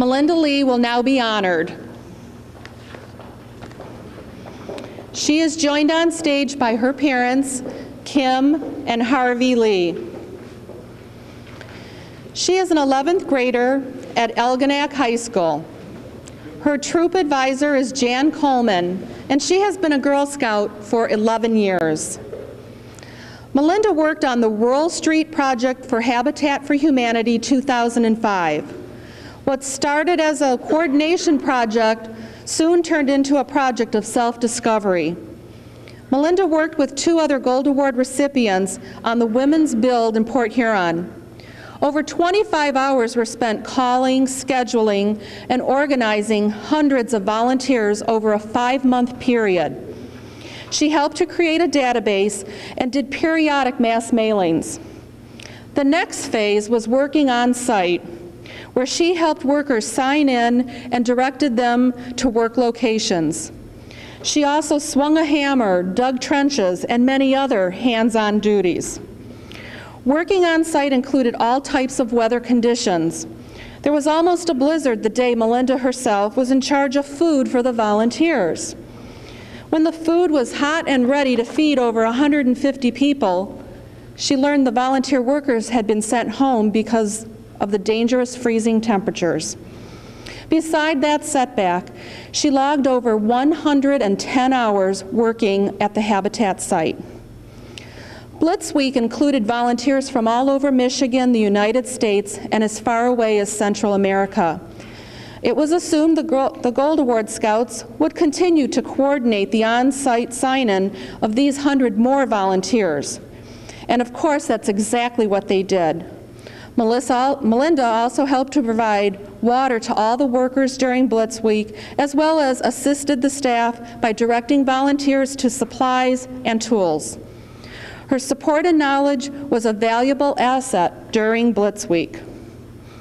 Melinda Lee will now be honored. She is joined on stage by her parents, Kim and Harvey Lee. She is an 11th grader at Algonac High School. Her troop advisor is Jan Coleman, and she has been a Girl Scout for 11 years. Melinda worked on the Rural Street Project for Habitat for Humanity 2005. What started as a coordination project soon turned into a project of self-discovery. Melinda worked with two other Gold Award recipients on the Women's Build in Port Huron. Over 25 hours were spent calling, scheduling, and organizing hundreds of volunteers over a five-month period. She helped to create a database and did periodic mass mailings. The next phase was working on site, where she helped workers sign in and directed them to work locations. She also swung a hammer, dug trenches, and many other hands-on duties. Working on site included all types of weather conditions. There was almost a blizzard the day Melinda herself was in charge of food for the volunteers. When the food was hot and ready to feed over 150 people, she learned the volunteer workers had been sent home because of the dangerous freezing temperatures. Beside that setback, she logged over 110 hours working at the Habitat site. Blitz Week included volunteers from all over Michigan, the United States, and as far away as Central America. It was assumed the, the Gold Award Scouts would continue to coordinate the on-site sign-in of these 100 more volunteers. And of course, that's exactly what they did. Melissa, Melinda also helped to provide water to all the workers during Blitz Week, as well as assisted the staff by directing volunteers to supplies and tools. Her support and knowledge was a valuable asset during Blitz Week.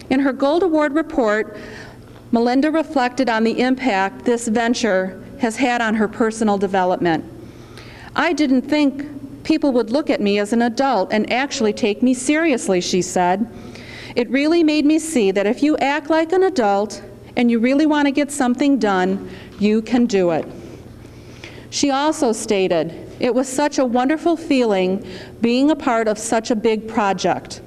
In her Gold Award report, Melinda reflected on the impact this venture has had on her personal development. I didn't think people would look at me as an adult and actually take me seriously, she said. It really made me see that if you act like an adult and you really want to get something done, you can do it. She also stated, it was such a wonderful feeling being a part of such a big project.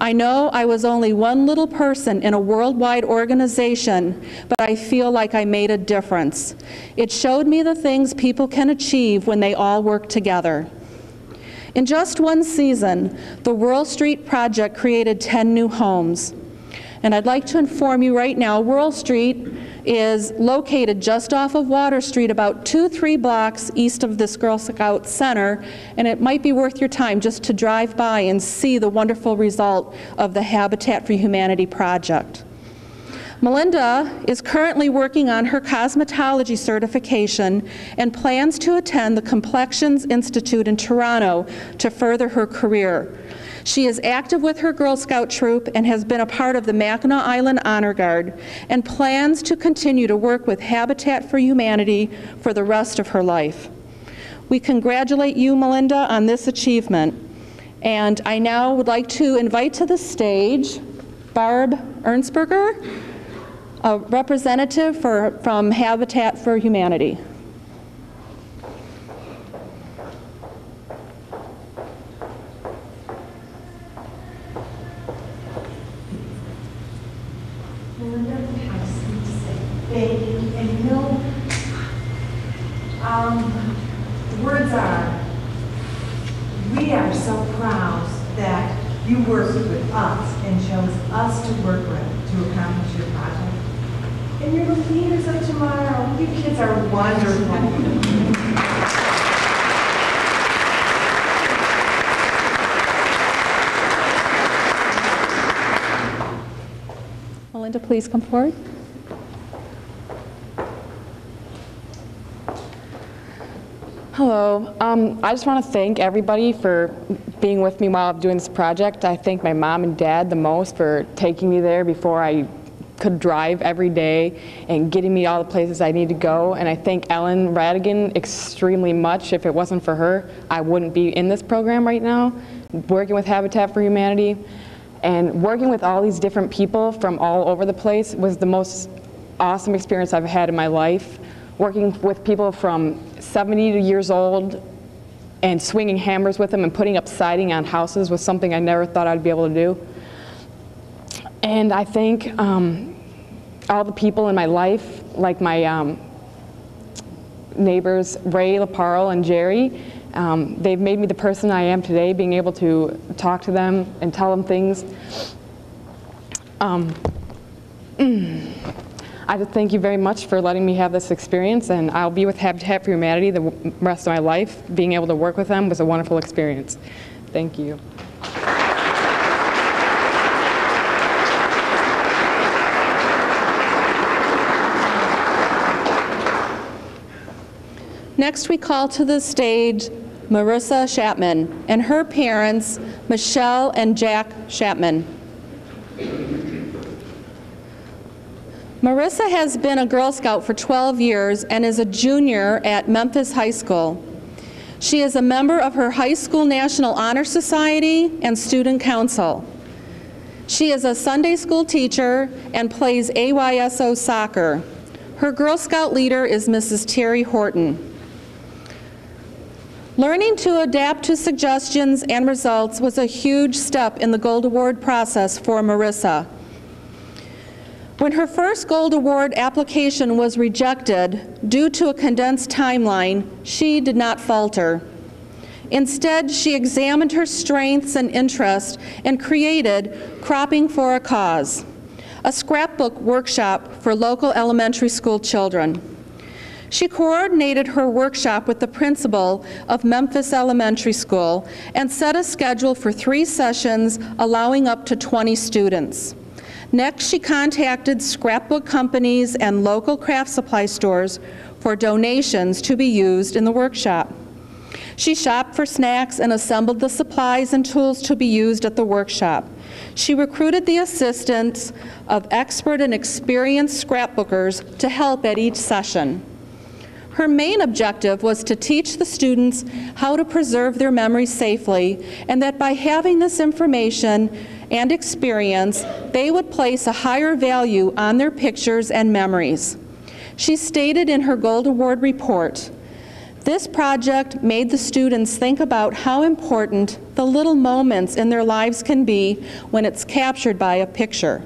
I know I was only one little person in a worldwide organization, but I feel like I made a difference. It showed me the things people can achieve when they all work together. In just one season, the Whirl Street Project created 10 new homes. And I'd like to inform you right now, Whirl Street is located just off of Water Street, about two, three blocks east of this Girl Scout Center, and it might be worth your time just to drive by and see the wonderful result of the Habitat for Humanity project. Melinda is currently working on her cosmetology certification and plans to attend the Complexions Institute in Toronto to further her career. She is active with her Girl Scout troop and has been a part of the Mackinac Island Honor Guard and plans to continue to work with Habitat for Humanity for the rest of her life. We congratulate you, Melinda, on this achievement. And I now would like to invite to the stage Barb Ernstberger, a representative for, from Habitat for Humanity. Um, words are, we are so proud that you worked with us and chose us to work with to accomplish your project. And you're the leaders of tomorrow. You kids are wonderful. Melinda, please come forward. Hello. Um, I just want to thank everybody for being with me while I'm doing this project. I thank my mom and dad the most for taking me there before I could drive every day and getting me all the places I need to go. And I thank Ellen Radigan extremely much. If it wasn't for her, I wouldn't be in this program right now, working with Habitat for Humanity. And working with all these different people from all over the place was the most awesome experience I've had in my life. Working with people from 70 years old and swinging hammers with them and putting up siding on houses was something I never thought I'd be able to do. And I think um, all the people in my life, like my um, neighbors Ray, LaParle, and Jerry, um, they've made me the person I am today, being able to talk to them and tell them things. Um, mm, I just thank you very much for letting me have this experience, and I'll be with Habitat for Humanity the rest of my life. Being able to work with them was a wonderful experience. Thank you. Next, we call to the stage Marissa Chapman and her parents, Michelle and Jack Chapman. Marissa has been a Girl Scout for 12 years and is a junior at Memphis High School. She is a member of her high school National Honor Society and Student Council. She is a Sunday school teacher and plays AYSO soccer. Her Girl Scout leader is Mrs. Terry Horton. Learning to adapt to suggestions and results was a huge step in the Gold Award process for Marissa. When her first Gold Award application was rejected due to a condensed timeline, she did not falter. Instead, she examined her strengths and interests and created Cropping for a Cause, a scrapbook workshop for local elementary school children. She coordinated her workshop with the principal of Memphis Elementary School and set a schedule for three sessions, allowing up to 20 students. Next, she contacted scrapbook companies and local craft supply stores for donations to be used in the workshop. She shopped for snacks and assembled the supplies and tools to be used at the workshop. She recruited the assistance of expert and experienced scrapbookers to help at each session. Her main objective was to teach the students how to preserve their memories safely, and that by having this information and experience, they would place a higher value on their pictures and memories. She stated in her Gold Award report, This project made the students think about how important the little moments in their lives can be when it's captured by a picture.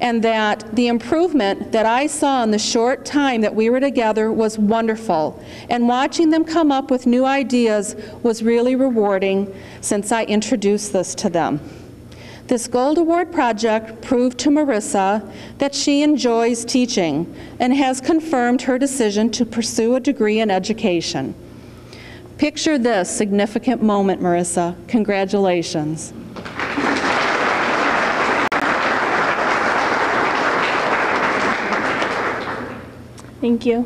And that the improvement that I saw in the short time that we were together was wonderful. And watching them come up with new ideas was really rewarding since I introduced this to them. This Gold Award project proved to Marissa that she enjoys teaching and has confirmed her decision to pursue a degree in education. Picture this significant moment, Marissa. Congratulations. Thank you.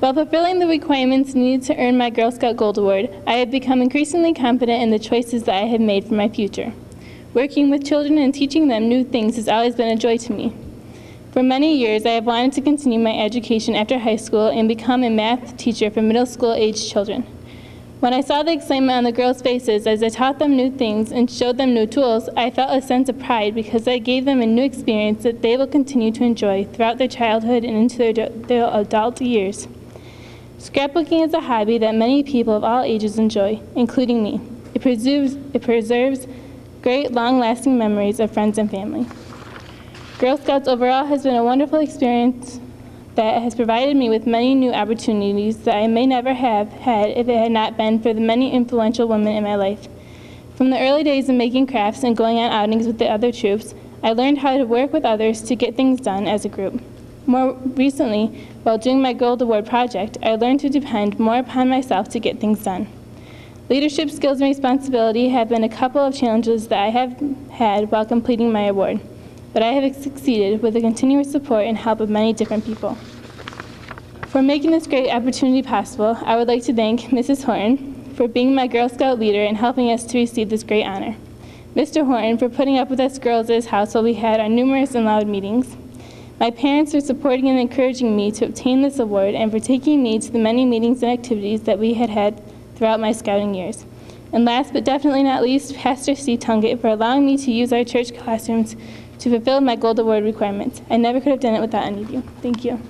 While fulfilling the requirements needed to earn my Girl Scout Gold Award, I have become increasingly confident in the choices that I have made for my future. Working with children and teaching them new things has always been a joy to me. For many years, I have wanted to continue my education after high school and become a math teacher for middle school aged children. When I saw the excitement on the girls' faces as I taught them new things and showed them new tools, I felt a sense of pride because I gave them a new experience that they will continue to enjoy throughout their childhood and into their, their adult years. Scrapbooking is a hobby that many people of all ages enjoy, including me. It preserves, it preserves great, long-lasting memories of friends and family. Girl Scouts overall has been a wonderful experience that has provided me with many new opportunities that I may never have had if it had not been for the many influential women in my life. From the early days of making crafts and going on outings with the other troops, I learned how to work with others to get things done as a group. More recently, while doing my Gold Award project, I learned to depend more upon myself to get things done. Leadership skills and responsibility have been a couple of challenges that I have had while completing my award but I have succeeded with the continuous support and help of many different people. For making this great opportunity possible, I would like to thank Mrs. Horton for being my Girl Scout leader and helping us to receive this great honor. Mr. Horton for putting up with us girls at his house while we had our numerous and loud meetings. My parents for supporting and encouraging me to obtain this award and for taking me to the many meetings and activities that we had had throughout my scouting years. And last but definitely not least, Pastor C. Tungate for allowing me to use our church classrooms to fulfill my Gold Award requirements. I never could have done it without any of you. Thank you.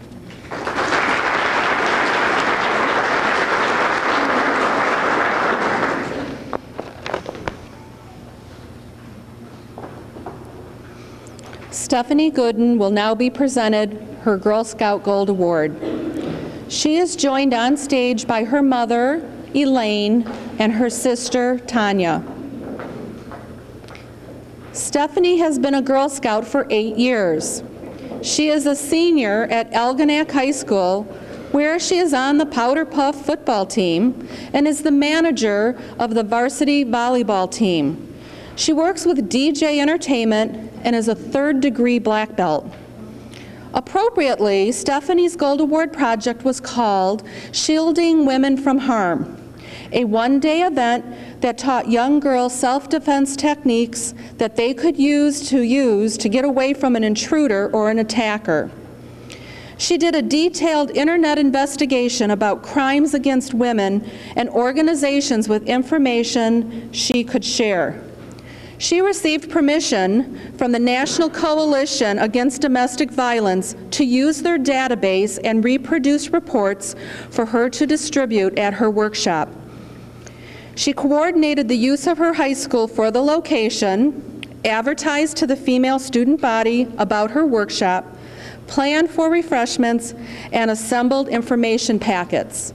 Stephanie Gooden will now be presented her Girl Scout Gold Award. She is joined on stage by her mother, Elaine, and her sister, Tanya. Stephanie has been a Girl Scout for eight years. She is a senior at Algonac High School, where she is on the Powder Puff football team and is the manager of the varsity volleyball team. She works with DJ Entertainment and is a third degree black belt. Appropriately, Stephanie's Gold Award project was called Shielding Women from Harm a one-day event that taught young girls self-defense techniques that they could use to use to get away from an intruder or an attacker. She did a detailed internet investigation about crimes against women and organizations with information she could share. She received permission from the National Coalition Against Domestic Violence to use their database and reproduce reports for her to distribute at her workshop. She coordinated the use of her high school for the location, advertised to the female student body about her workshop, planned for refreshments, and assembled information packets.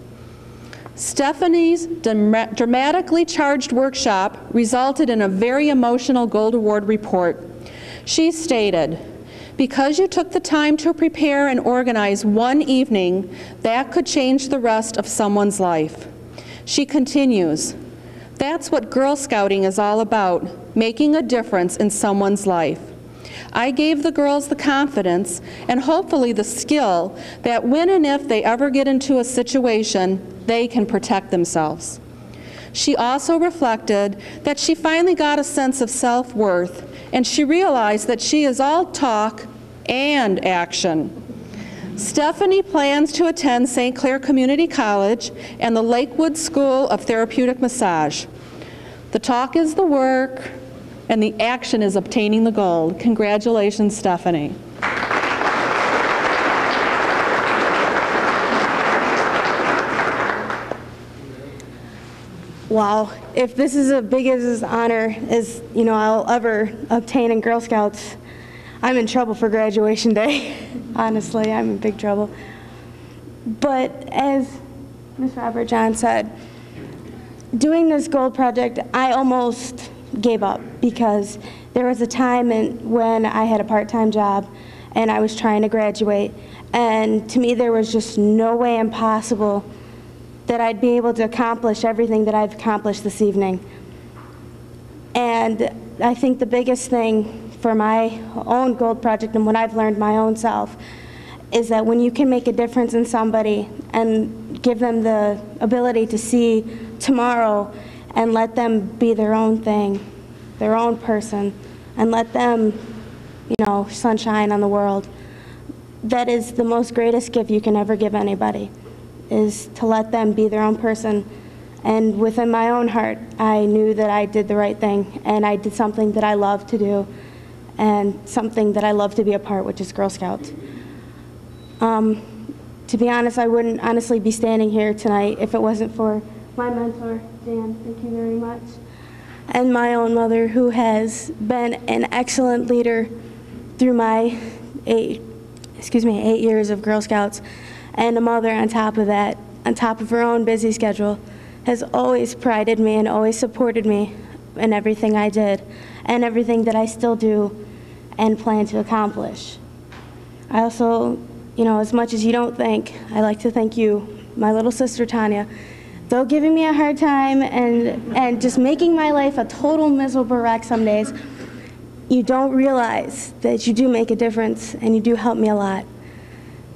Stephanie's dramatically charged workshop resulted in a very emotional Gold Award report. She stated, because you took the time to prepare and organize one evening, that could change the rest of someone's life. She continues, that's what Girl Scouting is all about, making a difference in someone's life. I gave the girls the confidence and hopefully the skill that when and if they ever get into a situation, they can protect themselves. She also reflected that she finally got a sense of self-worth and she realized that she is all talk and action. Stephanie plans to attend St. Clair Community College and the Lakewood School of Therapeutic Massage. The talk is the work, and the action is obtaining the gold. Congratulations, Stephanie. wow, if this is as big as honor as, you know, I'll ever obtain in Girl Scouts, I'm in trouble for graduation day. <laughs> Honestly, I'm in big trouble. But as Ms. Robert John said, doing this gold project, I almost gave up because there was a time in, when I had a part-time job and I was trying to graduate. And to me, there was just no way impossible that I'd be able to accomplish everything that I've accomplished this evening. And I think the biggest thing for my own gold project and what I've learned my own self is that when you can make a difference in somebody and give them the ability to see tomorrow and let them be their own thing, their own person, and let them, you know, sunshine on the world, that is the most greatest gift you can ever give anybody, is to let them be their own person. And within my own heart, I knew that I did the right thing, and I did something that I love to do, and something that I love to be a part, which is Girl Scouts. Um, to be honest, I wouldn't honestly be standing here tonight if it wasn't for my mentor, Dan. Thank you very much. And my own mother, who has been an excellent leader through my eight, excuse me, eight years of Girl Scouts. And a mother on top of that, on top of her own busy schedule, has always prided me and always supported me in everything I did and everything that I still do and plan to accomplish. I also you know, as much as you don't think, I like to thank you, my little sister Tanya, though giving me a hard time and, and just making my life a total miserable wreck some days, you don't realize that you do make a difference and you do help me a lot.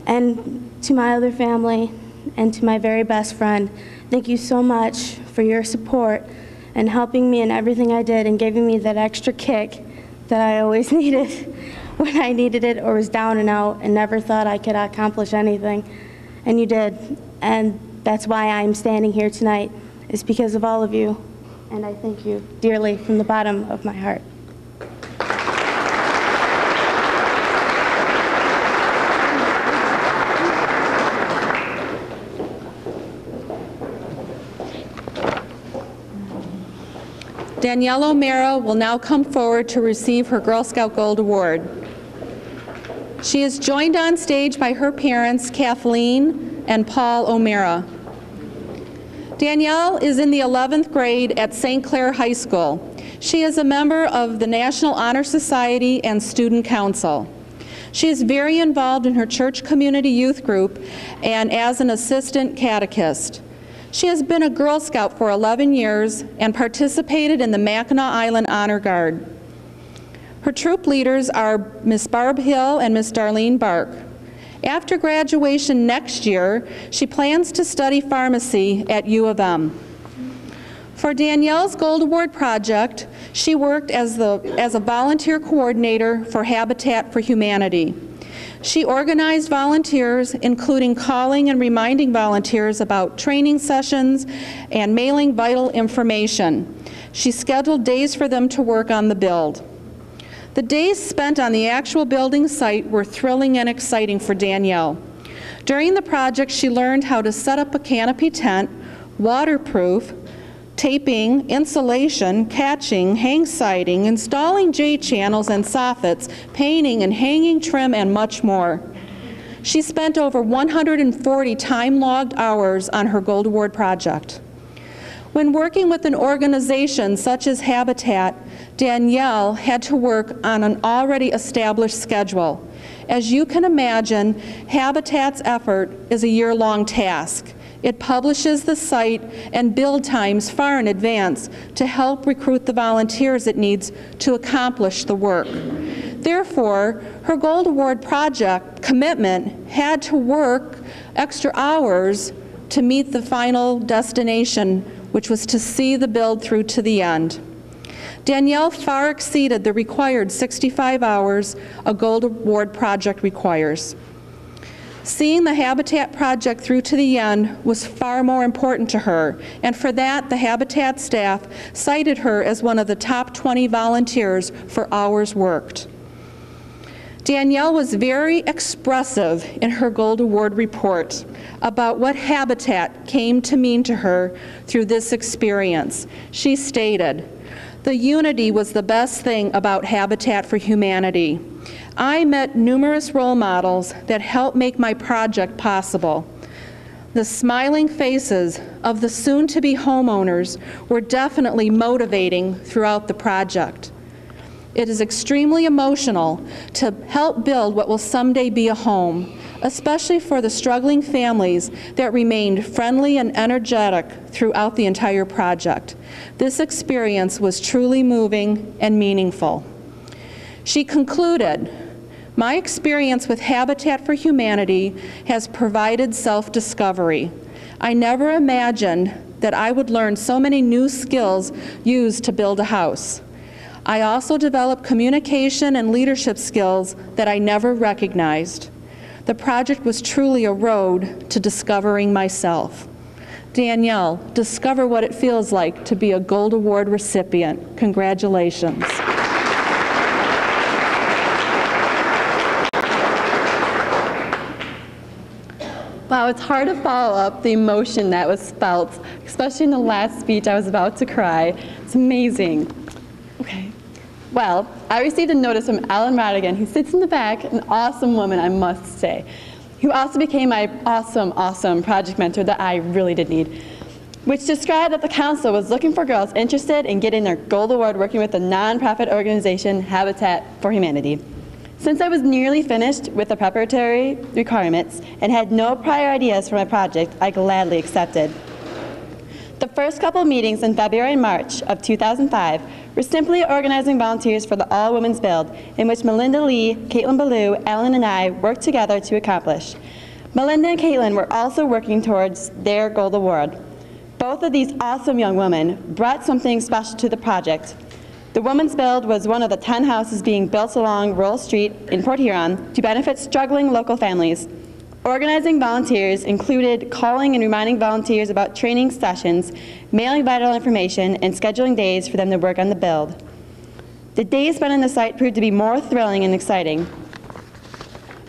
And to my other family and to my very best friend, thank you so much for your support and helping me in everything I did and giving me that extra kick that I always <laughs> needed when I needed it or was down and out and never thought I could accomplish anything. And you did. And that's why I'm standing here tonight, is because of all of you. And I thank you dearly from the bottom of my heart. Danielle O'Mara will now come forward to receive her Girl Scout Gold Award. She is joined on stage by her parents, Kathleen and Paul O'Mara. Danielle is in the 11th grade at St. Clair High School. She is a member of the National Honor Society and Student Council. She is very involved in her church community youth group and as an assistant catechist. She has been a Girl Scout for 11 years and participated in the Mackinac Island Honor Guard. Her troop leaders are Miss Barb Hill and Miss Darlene Bark. After graduation next year, she plans to study pharmacy at U of M. For Danielle's Gold Award project, she worked as, the, as a volunteer coordinator for Habitat for Humanity. She organized volunteers, including calling and reminding volunteers about training sessions and mailing vital information. She scheduled days for them to work on the build. The days spent on the actual building site were thrilling and exciting for Danielle. During the project, she learned how to set up a canopy tent, waterproof, taping, insulation, catching, hang siding, installing J-channels and soffits, painting and hanging trim, and much more. She spent over 140 time-logged hours on her Gold Award project. When working with an organization such as Habitat, Danielle had to work on an already established schedule. As you can imagine, Habitat's effort is a year-long task. It publishes the site and build times far in advance to help recruit the volunteers it needs to accomplish the work. Therefore, her Gold Award project commitment had to work extra hours to meet the final destination, which was to see the build through to the end. Danielle far exceeded the required 65 hours a Gold Award project requires. Seeing the Habitat project through to the end was far more important to her, and for that, the Habitat staff cited her as one of the top 20 volunteers for hours worked. Danielle was very expressive in her Gold Award report about what Habitat came to mean to her through this experience. She stated, the unity was the best thing about Habitat for Humanity. I met numerous role models that helped make my project possible. The smiling faces of the soon-to-be homeowners were definitely motivating throughout the project. It is extremely emotional to help build what will someday be a home, especially for the struggling families that remained friendly and energetic throughout the entire project. This experience was truly moving and meaningful. She concluded, my experience with Habitat for Humanity has provided self-discovery. I never imagined that I would learn so many new skills used to build a house. I also developed communication and leadership skills that I never recognized. The project was truly a road to discovering myself. Danielle, discover what it feels like to be a Gold Award recipient. Congratulations. Wow, it's hard to follow up the emotion that was felt, especially in the last speech. I was about to cry. It's amazing. Okay. Well, I received a notice from Ellen Radigan, who sits in the back, an awesome woman, I must say, who also became my awesome, awesome project mentor that I really did need, which described that the council was looking for girls interested in getting their Gold Award working with the nonprofit organization Habitat for Humanity. Since I was nearly finished with the preparatory requirements and had no prior ideas for my project, I gladly accepted. The first couple meetings in February and March of 2005 were simply organizing volunteers for the All Women's Build, in which Melinda Lee, Caitlin Ballou, Ellen, and I worked together to accomplish. Melinda and Caitlin were also working towards their Gold Award. Both of these awesome young women brought something special to the project. The Women's Build was one of the 10 houses being built along Rural Street in Port Huron to benefit struggling local families. Organizing volunteers included calling and reminding volunteers about training sessions, mailing vital information, and scheduling days for them to work on the build. The days spent on the site proved to be more thrilling and exciting.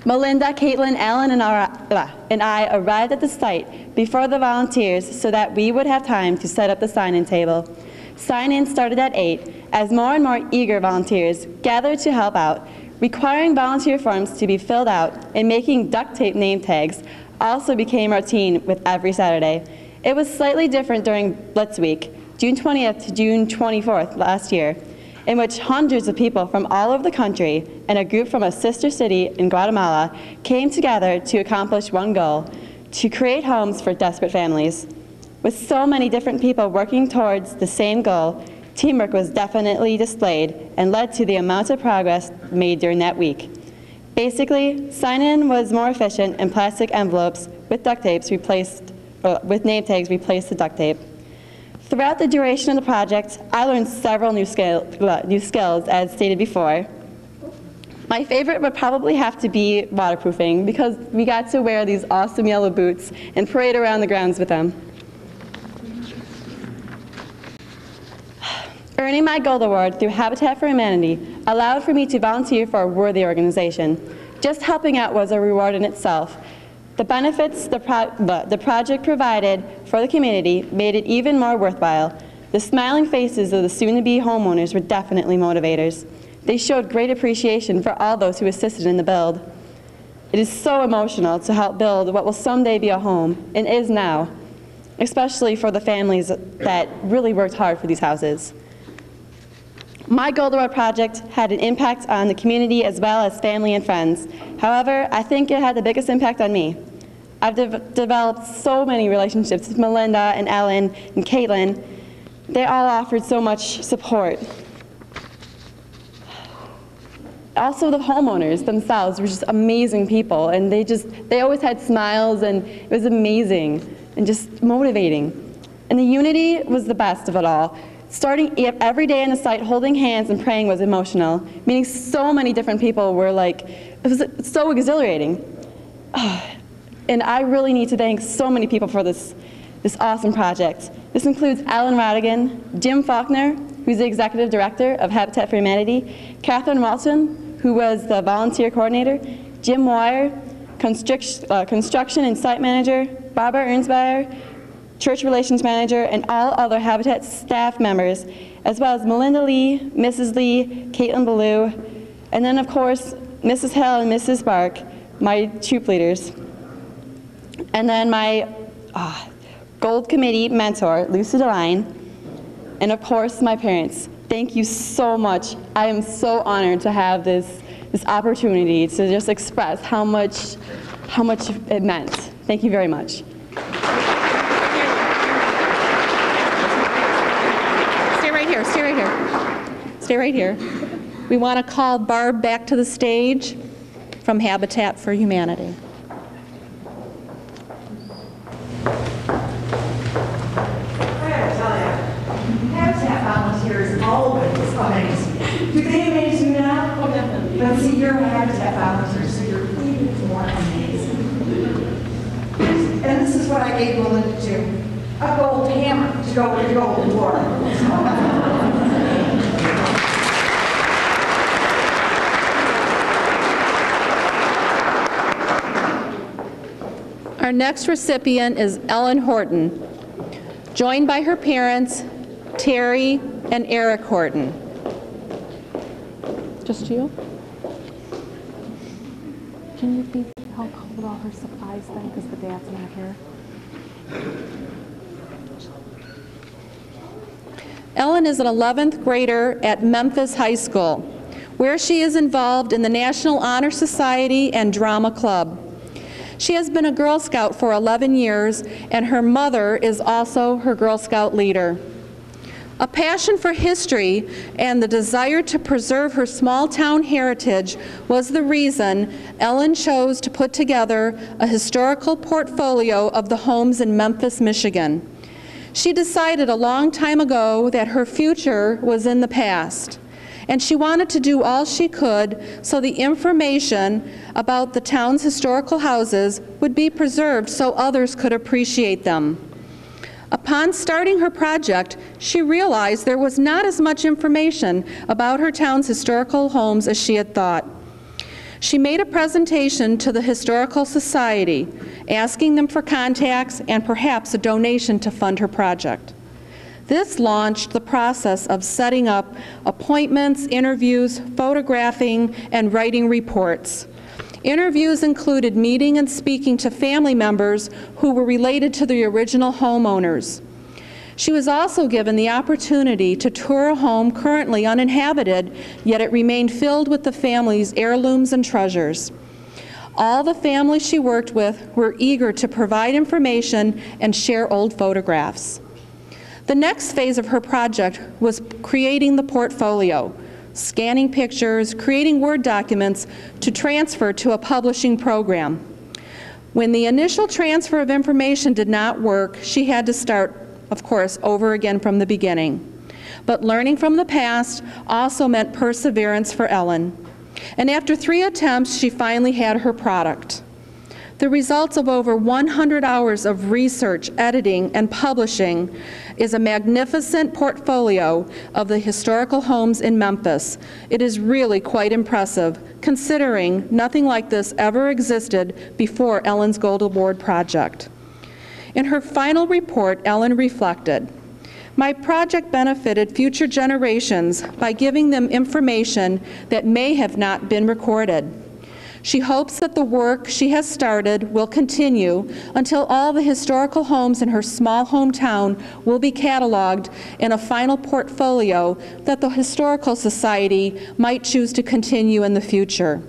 Melinda, Caitlin, Ellen, and, uh, and I arrived at the site before the volunteers so that we would have time to set up the sign-in table. Sign-in started at 8 as more and more eager volunteers gathered to help out, requiring volunteer forms to be filled out and making duct tape name tags also became routine with every Saturday. It was slightly different during Blitz Week, June 20th to June 24th last year, in which hundreds of people from all over the country and a group from a sister city in Guatemala came together to accomplish one goal, to create homes for desperate families. With so many different people working towards the same goal, teamwork was definitely displayed and led to the amount of progress made during that week. Basically, sign-in was more efficient and plastic envelopes with duct tapes replaced, uh, with name tags replaced the duct tape. Throughout the duration of the project, I learned several new, scale, uh, new skills, as stated before. My favorite would probably have to be waterproofing because we got to wear these awesome yellow boots and parade around the grounds with them. Earning my Gold Award through Habitat for Humanity allowed for me to volunteer for a worthy organization. Just helping out was a reward in itself. The benefits the, pro the project provided for the community made it even more worthwhile. The smiling faces of the soon-to-be homeowners were definitely motivators. They showed great appreciation for all those who assisted in the build. It is so emotional to help build what will someday be a home, and is now, especially for the families that really worked hard for these houses. My Gold Award project had an impact on the community as well as family and friends. However, I think it had the biggest impact on me. I've de developed so many relationships with Melinda and Ellen and Caitlin. They all offered so much support. Also, the homeowners themselves were just amazing people, and they just, they always had smiles, and it was amazing and just motivating. And the unity was the best of it all. Starting every day on the site, holding hands and praying was emotional, meaning so many different people were like, it was so exhilarating. <sighs> And I really need to thank so many people for this, this awesome project. This includes Ellen Radigan, Jim Faulkner, who's the executive director of Habitat for Humanity, Catherine Walton, who was the volunteer coordinator, Jim Wire, construct- uh, construction and site manager, Barbara Ernsmeyer, church relations manager, and all other Habitat staff members, as well as Melinda Lee, Mrs. Lee, Caitlin Ballou, and then, of course, Mrs. Hill and Mrs. Bark, my troop leaders. And then my ah, Gold Committee mentor, Lucy Devine, and of course, my parents. Thank you so much. I am so honored to have this, this opportunity to just express how much, how much it meant. Thank you very much. Stay right here, stay right here. Stay right here. We want to call Barb back to the stage from Habitat for Humanity. I gotta tell you, Habitat volunteers always amaze me. Do they amaze you now? Oh, definitely. But see, you're a Habitat volunteer, so you're even more amazing. And this is what I gave Melinda to, a gold hammer to go with the gold award. Our next recipient is Ellen Horton, joined by her parents, Terry and Eric Horton. Just you? Can you please help hold all her supplies then, because the dad's not here? Ellen is an 11th grader at Memphis High School, where she is involved in the National Honor Society and Drama Club. She has been a Girl Scout for 11 years, and her mother is also her Girl Scout leader. A passion for history and the desire to preserve her small town heritage was the reason Ellen chose to put together a historical portfolio of the homes in Memphis, Michigan. She decided a long time ago that her future was in the past, and she wanted to do all she could so the information about the town's historical houses would be preserved so others could appreciate them. Upon starting her project, she realized there was not as much information about her town's historical homes as she had thought. She made a presentation to the Historical Society, asking them for contacts and perhaps a donation to fund her project. This launched the process of setting up appointments, interviews, photographing, and writing reports. Interviews included meeting and speaking to family members who were related to the original homeowners. She was also given the opportunity to tour a home currently uninhabited, yet it remained filled with the family's heirlooms and treasures. All the families she worked with were eager to provide information and share old photographs. The next phase of her project was creating the portfolio, scanning pictures, creating Word documents to transfer to a publishing program. When the initial transfer of information did not work, she had to start, of course, over again from the beginning. But learning from the past also meant perseverance for Ellen. And after three attempts, she finally had her product. The results of over 100 hours of research, editing, and publishing is a magnificent portfolio of the historical homes in Memphis. It is really quite impressive, considering nothing like this ever existed before Ellen's Gold Award project. In her final report, Ellen reflected, my project benefited future generations by giving them information that may have not been recorded. She hopes that the work she has started will continue until all the historical homes in her small hometown will be cataloged in a final portfolio that the Historical Society might choose to continue in the future.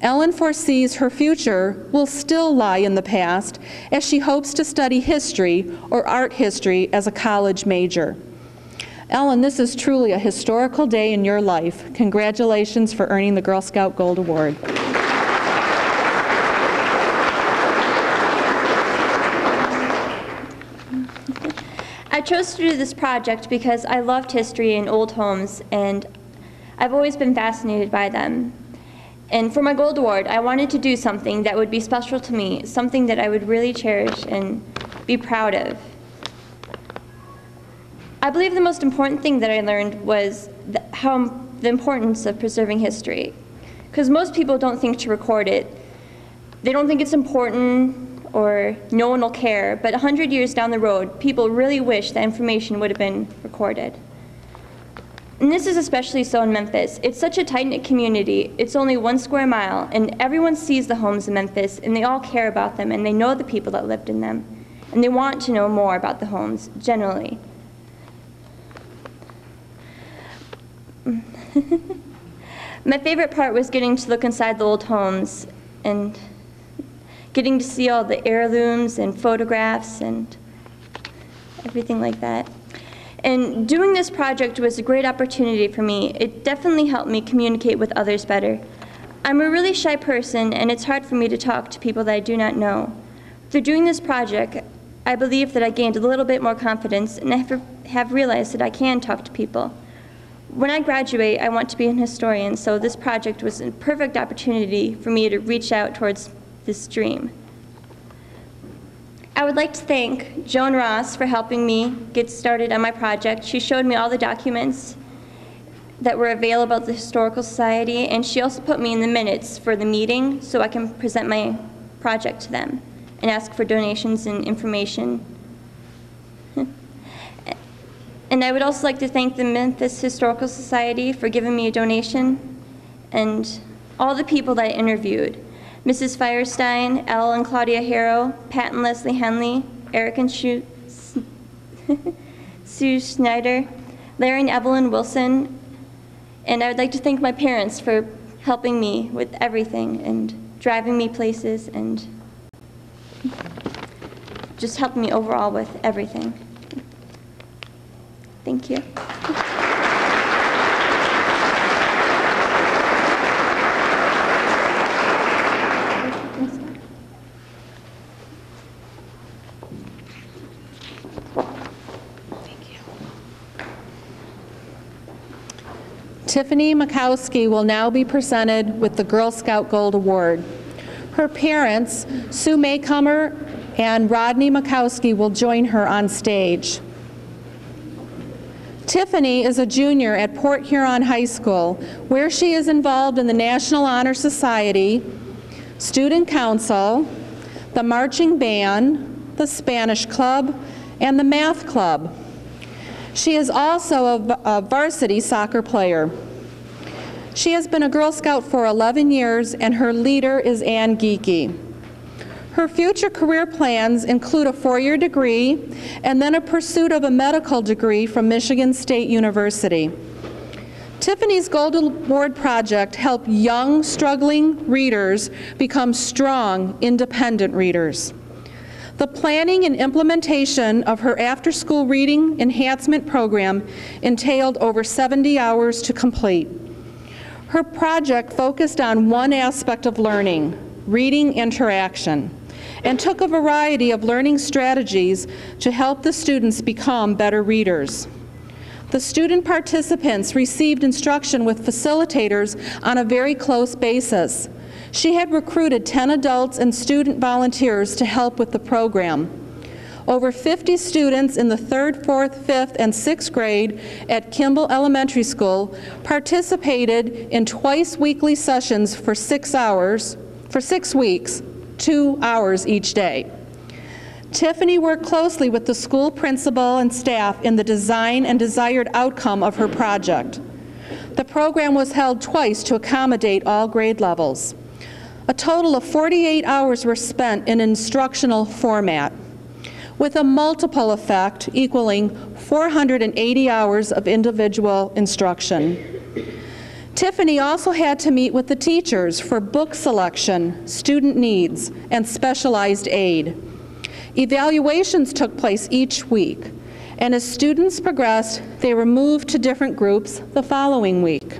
Ellen foresees her future will still lie in the past as she hopes to study history or art history as a college major. Ellen, this is truly a historical day in your life. Congratulations for earning the Girl Scout Gold Award. I chose to do this project because I loved history and old homes, and I've always been fascinated by them. And for my Gold Award, I wanted to do something that would be special to me, something that I would really cherish and be proud of. I believe the most important thing that I learned was the, how the importance of preserving history. Because most people don't think to record it. They don't think it's important or no one will care, but 100 years down the road, people really wish that information would have been recorded. And this is especially so in Memphis. It's such a tight-knit community. It's only one square mile, and everyone sees the homes in Memphis, and they all care about them, and they know the people that lived in them. And they want to know more about the homes, generally. <laughs> My favorite part was getting to look inside the old homes and getting to see all the heirlooms and photographs and everything like that. And doing this project was a great opportunity for me. It definitely helped me communicate with others better. I'm a really shy person, and it's hard for me to talk to people that I do not know. Through doing this project, I believe that I gained a little bit more confidence and I have realized that I can talk to people. When I graduate, I want to be an historian, so this project was a perfect opportunity for me to reach out towards this dream. I would like to thank Joan Ross for helping me get started on my project. She showed me all the documents that were available at the Historical Society, and she also put me in the minutes for the meeting so I can present my project to them and ask for donations and information <laughs> and I would also like to thank the Memphis Historical Society for giving me a donation and all the people that I interviewed. Mrs. Firestein, Elle and Claudia Harrow, Pat and Leslie Henley, Eric and Sue, <laughs> Sue Schneider, Larry and Evelyn Wilson, and I would like to thank my parents for helping me with everything and driving me places and just helping me overall with everything. Thank you. Tiffany Makowski will now be presented with the Girl Scout Gold Award. Her parents, Sue Maycomer and Rodney Makowski, will join her on stage. Tiffany is a junior at Port Huron High School, where she is involved in the National Honor Society, Student Council, the Marching Band, the Spanish Club, and the Math Club. She is also a, a varsity soccer player. She has been a Girl Scout for 11 years, and her leader is Ann Geeky. Her future career plans include a four-year degree and then a pursuit of a medical degree from Michigan State University. Tiffany's Gold Award project helped young, struggling readers become strong, independent readers. The planning and implementation of her after-school reading enhancement program entailed over 70 hours to complete. Her project focused on one aspect of learning, reading interaction and took a variety of learning strategies to help the students become better readers. The student participants received instruction with facilitators on a very close basis. She had recruited 10 adults and student volunteers to help with the program. Over 50 students in the third, fourth, fifth, and sixth grade at Kimball Elementary School participated in twice weekly sessions for six hours, for six weeks, two hours each day. Tiffany worked closely with the school principal and staff in the design and desired outcome of her project. The program was held twice to accommodate all grade levels. A total of 48 hours were spent in instructional format, with a multiple effect equaling 480 hours of individual instruction. Tiffany also had to meet with the teachers for book selection, student needs, and specialized aid. Evaluations took place each week, and as students progressed, they were moved to different groups the following week.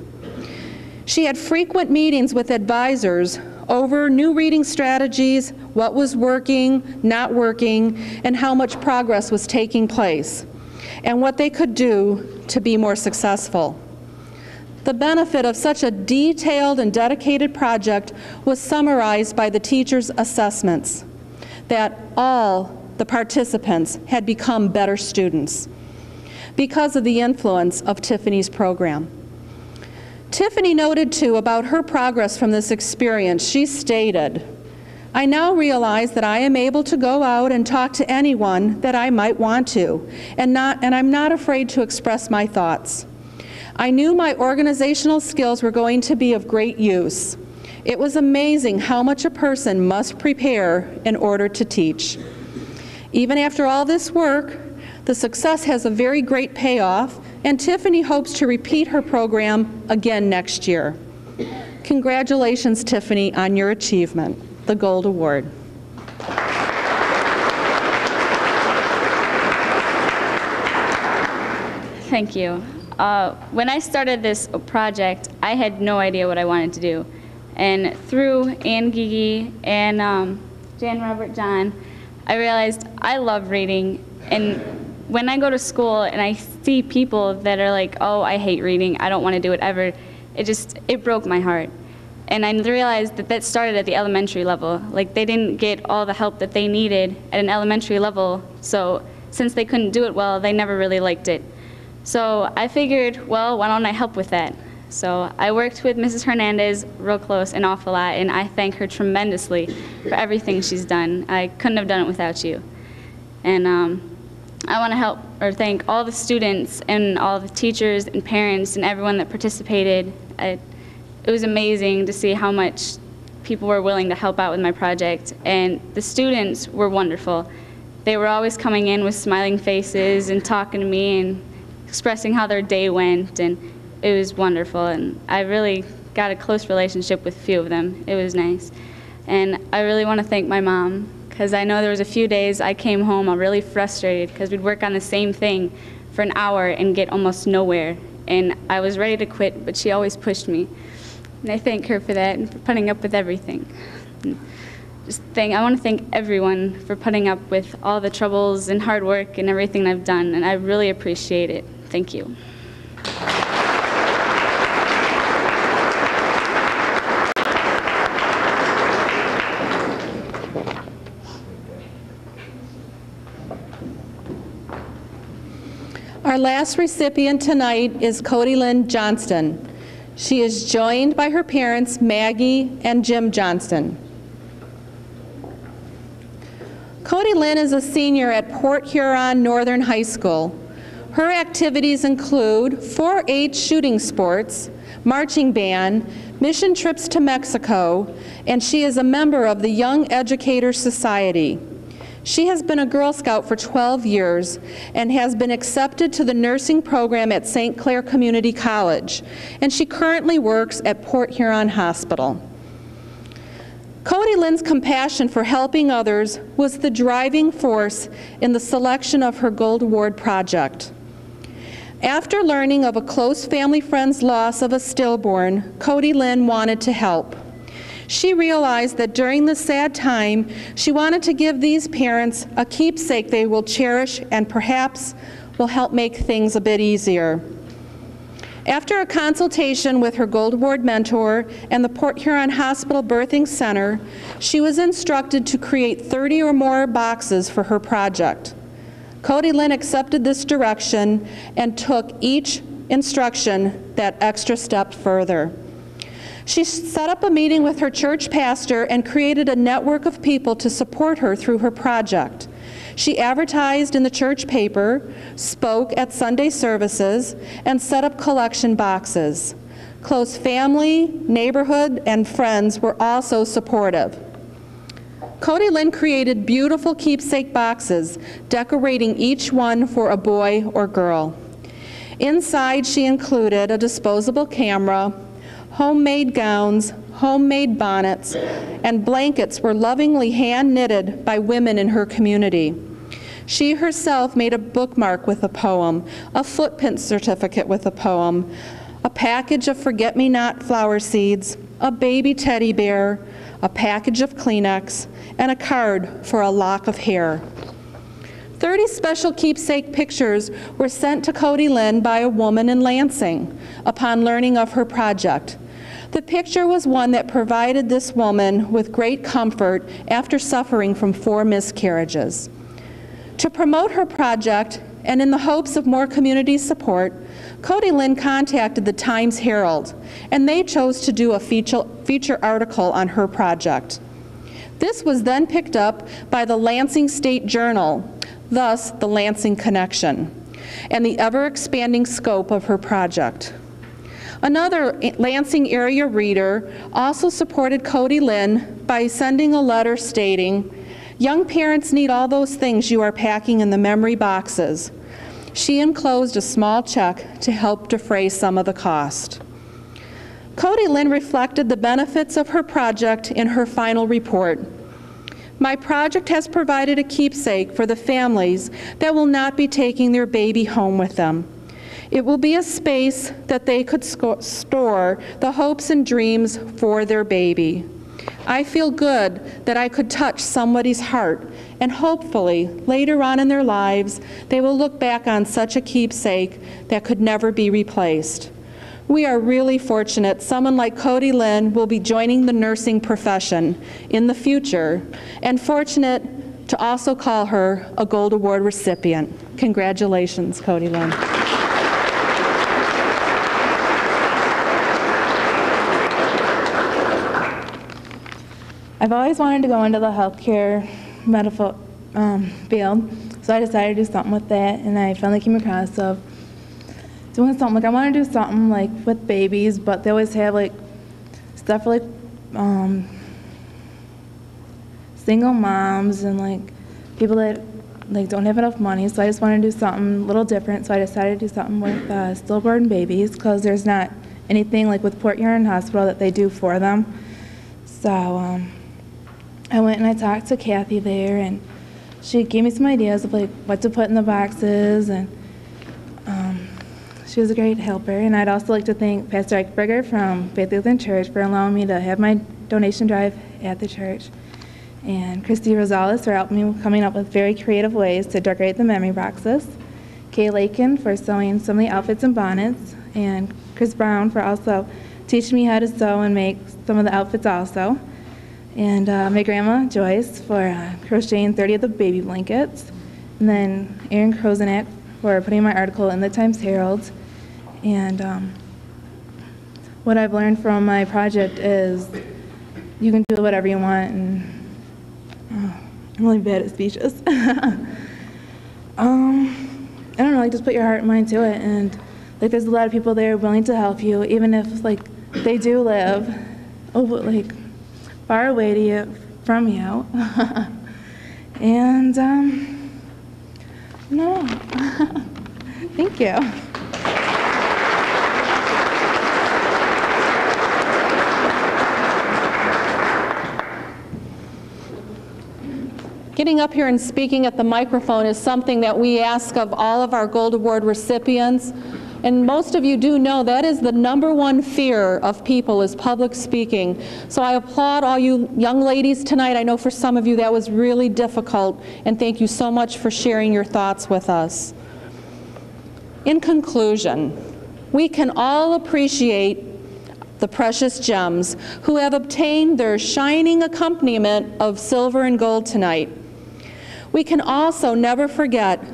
She had frequent meetings with advisors over new reading strategies, what was working, not working, and how much progress was taking place, and what they could do to be more successful. The benefit of such a detailed and dedicated project was summarized by the teachers' assessments, that all the participants had become better students because of the influence of Tiffany's program. Tiffany noted too about her progress from this experience. She stated, I now realize that I am able to go out and talk to anyone that I might want to, and, not, and I'm not afraid to express my thoughts. I knew my organizational skills were going to be of great use. It was amazing how much a person must prepare in order to teach. Even after all this work, the success has a very great payoff, and Tiffany hopes to repeat her program again next year. Congratulations, Tiffany, on your achievement, the Gold Award. Thank you. Uh, when I started this project, I had no idea what I wanted to do. And through Ann Gigi and um, Jan Robert John, I realized I love reading. And when I go to school and I see people that are like, oh, I hate reading, I don't want to do it ever, it just, it broke my heart. And I realized that that started at the elementary level. Like they didn't get all the help that they needed at an elementary level. So since they couldn't do it well, they never really liked it. So I figured, well, why don't I help with that? So I worked with Mrs. Hernandez real close an awful lot, and I thank her tremendously for everything she's done. I couldn't have done it without you. And um, I want to help or thank all the students and all the teachers and parents and everyone that participated. I, it was amazing to see how much people were willing to help out with my project, and the students were wonderful. They were always coming in with smiling faces and talking to me and expressing how their day went, and it was wonderful. And I really got a close relationship with a few of them. It was nice. And I really want to thank my mom, because I know there was a few days I came home I'm really frustrated because we'd work on the same thing for an hour and get almost nowhere. And I was ready to quit, but she always pushed me. And I thank her for that and for putting up with everything. And just thank, I want to thank everyone for putting up with all the troubles and hard work and everything I've done, and I really appreciate it. Thank you. Our last recipient tonight is Cody Lynn Johnston. She is joined by her parents, Maggie and Jim Johnston. Cody Lynn is a senior at Port Huron Northern High School. Her activities include 4-H shooting sports, marching band, mission trips to Mexico, and she is a member of the Young Educators Society. She has been a Girl Scout for 12 years and has been accepted to the nursing program at St. Clair Community College, and she currently works at Port Huron Hospital. Cody Lynn's compassion for helping others was the driving force in the selection of her Gold Award project. After learning of a close family friend's loss of a stillborn, Cody Lynn wanted to help. She realized that during this sad time, she wanted to give these parents a keepsake they will cherish and perhaps will help make things a bit easier. After a consultation with her Gold Award mentor and the Port Huron Hospital Birthing Center, she was instructed to create 30 or more boxes for her project. Cody Lynn accepted this direction and took each instruction that extra step further. She set up a meeting with her church pastor and created a network of people to support her through her project. She advertised in the church paper, spoke at Sunday services, and set up collection boxes. Close family, neighborhood, and friends were also supportive. Cody Lynn created beautiful keepsake boxes, decorating each one for a boy or girl. Inside, she included a disposable camera, homemade gowns, homemade bonnets, and blankets were lovingly hand knitted by women in her community. She herself made a bookmark with a poem, a footprint certificate with a poem, a package of forget me not flower seeds, a baby teddy bear, a package of Kleenex, and a card for a lock of hair. 30 special keepsake pictures were sent to Cody Lynn by a woman in Lansing upon learning of her project. The picture was one that provided this woman with great comfort after suffering from four miscarriages. To promote her project, and in the hopes of more community support, Cody Lynn contacted the Times Herald, and they chose to do a feature, feature article on her project. This was then picked up by the Lansing State Journal, thus the Lansing Connection, and the ever-expanding scope of her project. Another Lansing area reader also supported Cody Lynn by sending a letter stating, Young parents need all those things you are packing in the memory boxes. She enclosed a small check to help defray some of the cost. Cody Lynn reflected the benefits of her project in her final report. My project has provided a keepsake for the families that will not be taking their baby home with them. It will be a space that they could store the hopes and dreams for their baby. I feel good that I could touch somebody's heart, and hopefully, later on in their lives, they will look back on such a keepsake that could never be replaced. We are really fortunate someone like Cody Lynn will be joining the nursing profession in the future, and fortunate to also call her a Gold Award recipient. Congratulations, Cody Lynn. I've always wanted to go into the healthcare medical um, field, so I decided to do something with that, and I finally came across of doing something like I want to do something like with babies, but they always have like stuff for like um, single moms and like people that like don't have enough money. So I just wanted to do something a little different. So I decided to do something with uh, stillborn babies because there's not anything like with Port Huron Hospital that they do for them. So. Um, I went and I talked to Kathy there, and she gave me some ideas of like what to put in the boxes, and um, she was a great helper. And I'd also like to thank Pastor Eichberger from Faith Lutheran Church for allowing me to have my donation drive at the church, and Christy Rosales for helping me coming up with very creative ways to decorate the memory boxes. Kay Lakin for sewing some of the outfits and bonnets, and Chris Brown for also teaching me how to sew and make some of the outfits also and uh, my grandma Joyce for uh, crocheting 30 of the baby blankets, and then Aaron Krozenak for putting my article in the Times Herald. And um, what I've learned from my project is you can do whatever you want, and oh, I'm really bad at speeches. <laughs> um, I don't know, like just put your heart and mind to it, and like there's a lot of people there willing to help you, even if like they do live, oh, like far away to you, from you. <laughs> and um, no, <laughs> thank you. Getting up here and speaking at the microphone is something that we ask of all of our Gold Award recipients. And most of you do know that is the number one fear of people is public speaking. So I applaud all you young ladies tonight. I know for some of you that was really difficult, and thank you so much for sharing your thoughts with us. In conclusion, we can all appreciate the precious gems who have obtained their shining accompaniment of silver and gold tonight. We can also never forget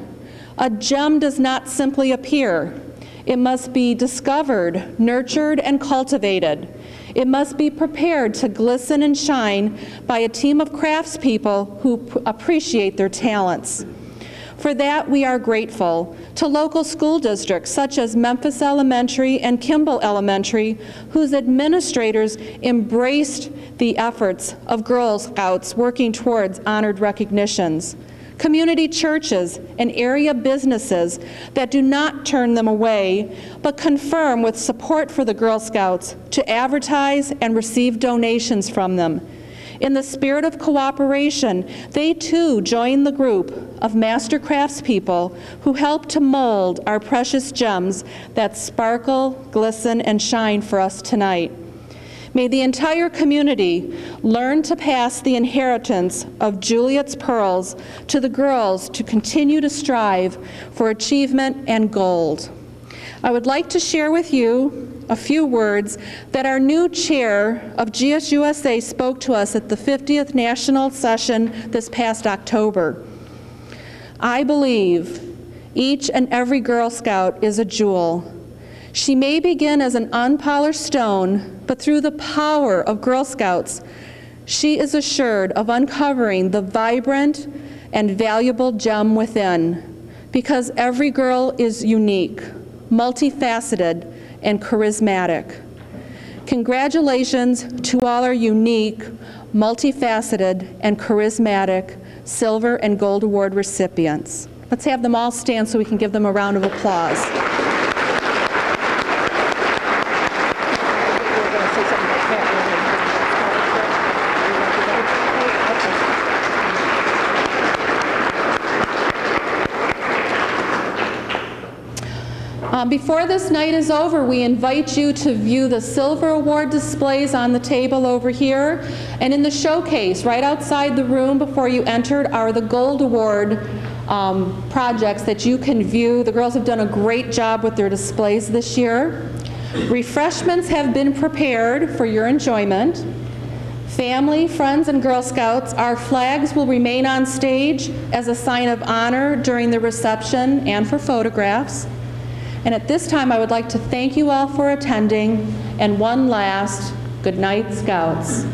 a gem does not simply appear. It must be discovered, nurtured, and cultivated. It must be prepared to glisten and shine by a team of craftspeople who appreciate their talents. For that, we are grateful to local school districts such as Memphis Elementary and Kimball Elementary, whose administrators embraced the efforts of Girl Scouts working towards honored recognitions community churches, and area businesses that do not turn them away, but confirm with support for the Girl Scouts to advertise and receive donations from them. In the spirit of cooperation, they too join the group of master craftspeople who help to mold our precious gems that sparkle, glisten, and shine for us tonight. May the entire community learn to pass the inheritance of Juliette's pearls to the girls to continue to strive for achievement and gold. I would like to share with you a few words that our new chair of GSUSA spoke to us at the 50th National Session this past October. I believe each and every Girl Scout is a jewel She may begin as an unpolished stone, but through the power of Girl Scouts, she is assured of uncovering the vibrant and valuable gem within, because every girl is unique, multifaceted, and charismatic. Congratulations to all our unique, multifaceted, and charismatic Silver and Gold Award recipients. Let's have them all stand so we can give them a round of applause. Um, Before this night is over, we invite you to view the Silver Award displays on the table over here. And in the showcase, right outside the room before you entered, are the Gold Award um, projects that you can view. The girls have done a great job with their displays this year. Refreshments have been prepared for your enjoyment. Family, friends, and Girl Scouts, our flags will remain on stage as a sign of honor during the reception and for photographs. And at this time, I would like to thank you all for attending, and one last, good night, Scouts.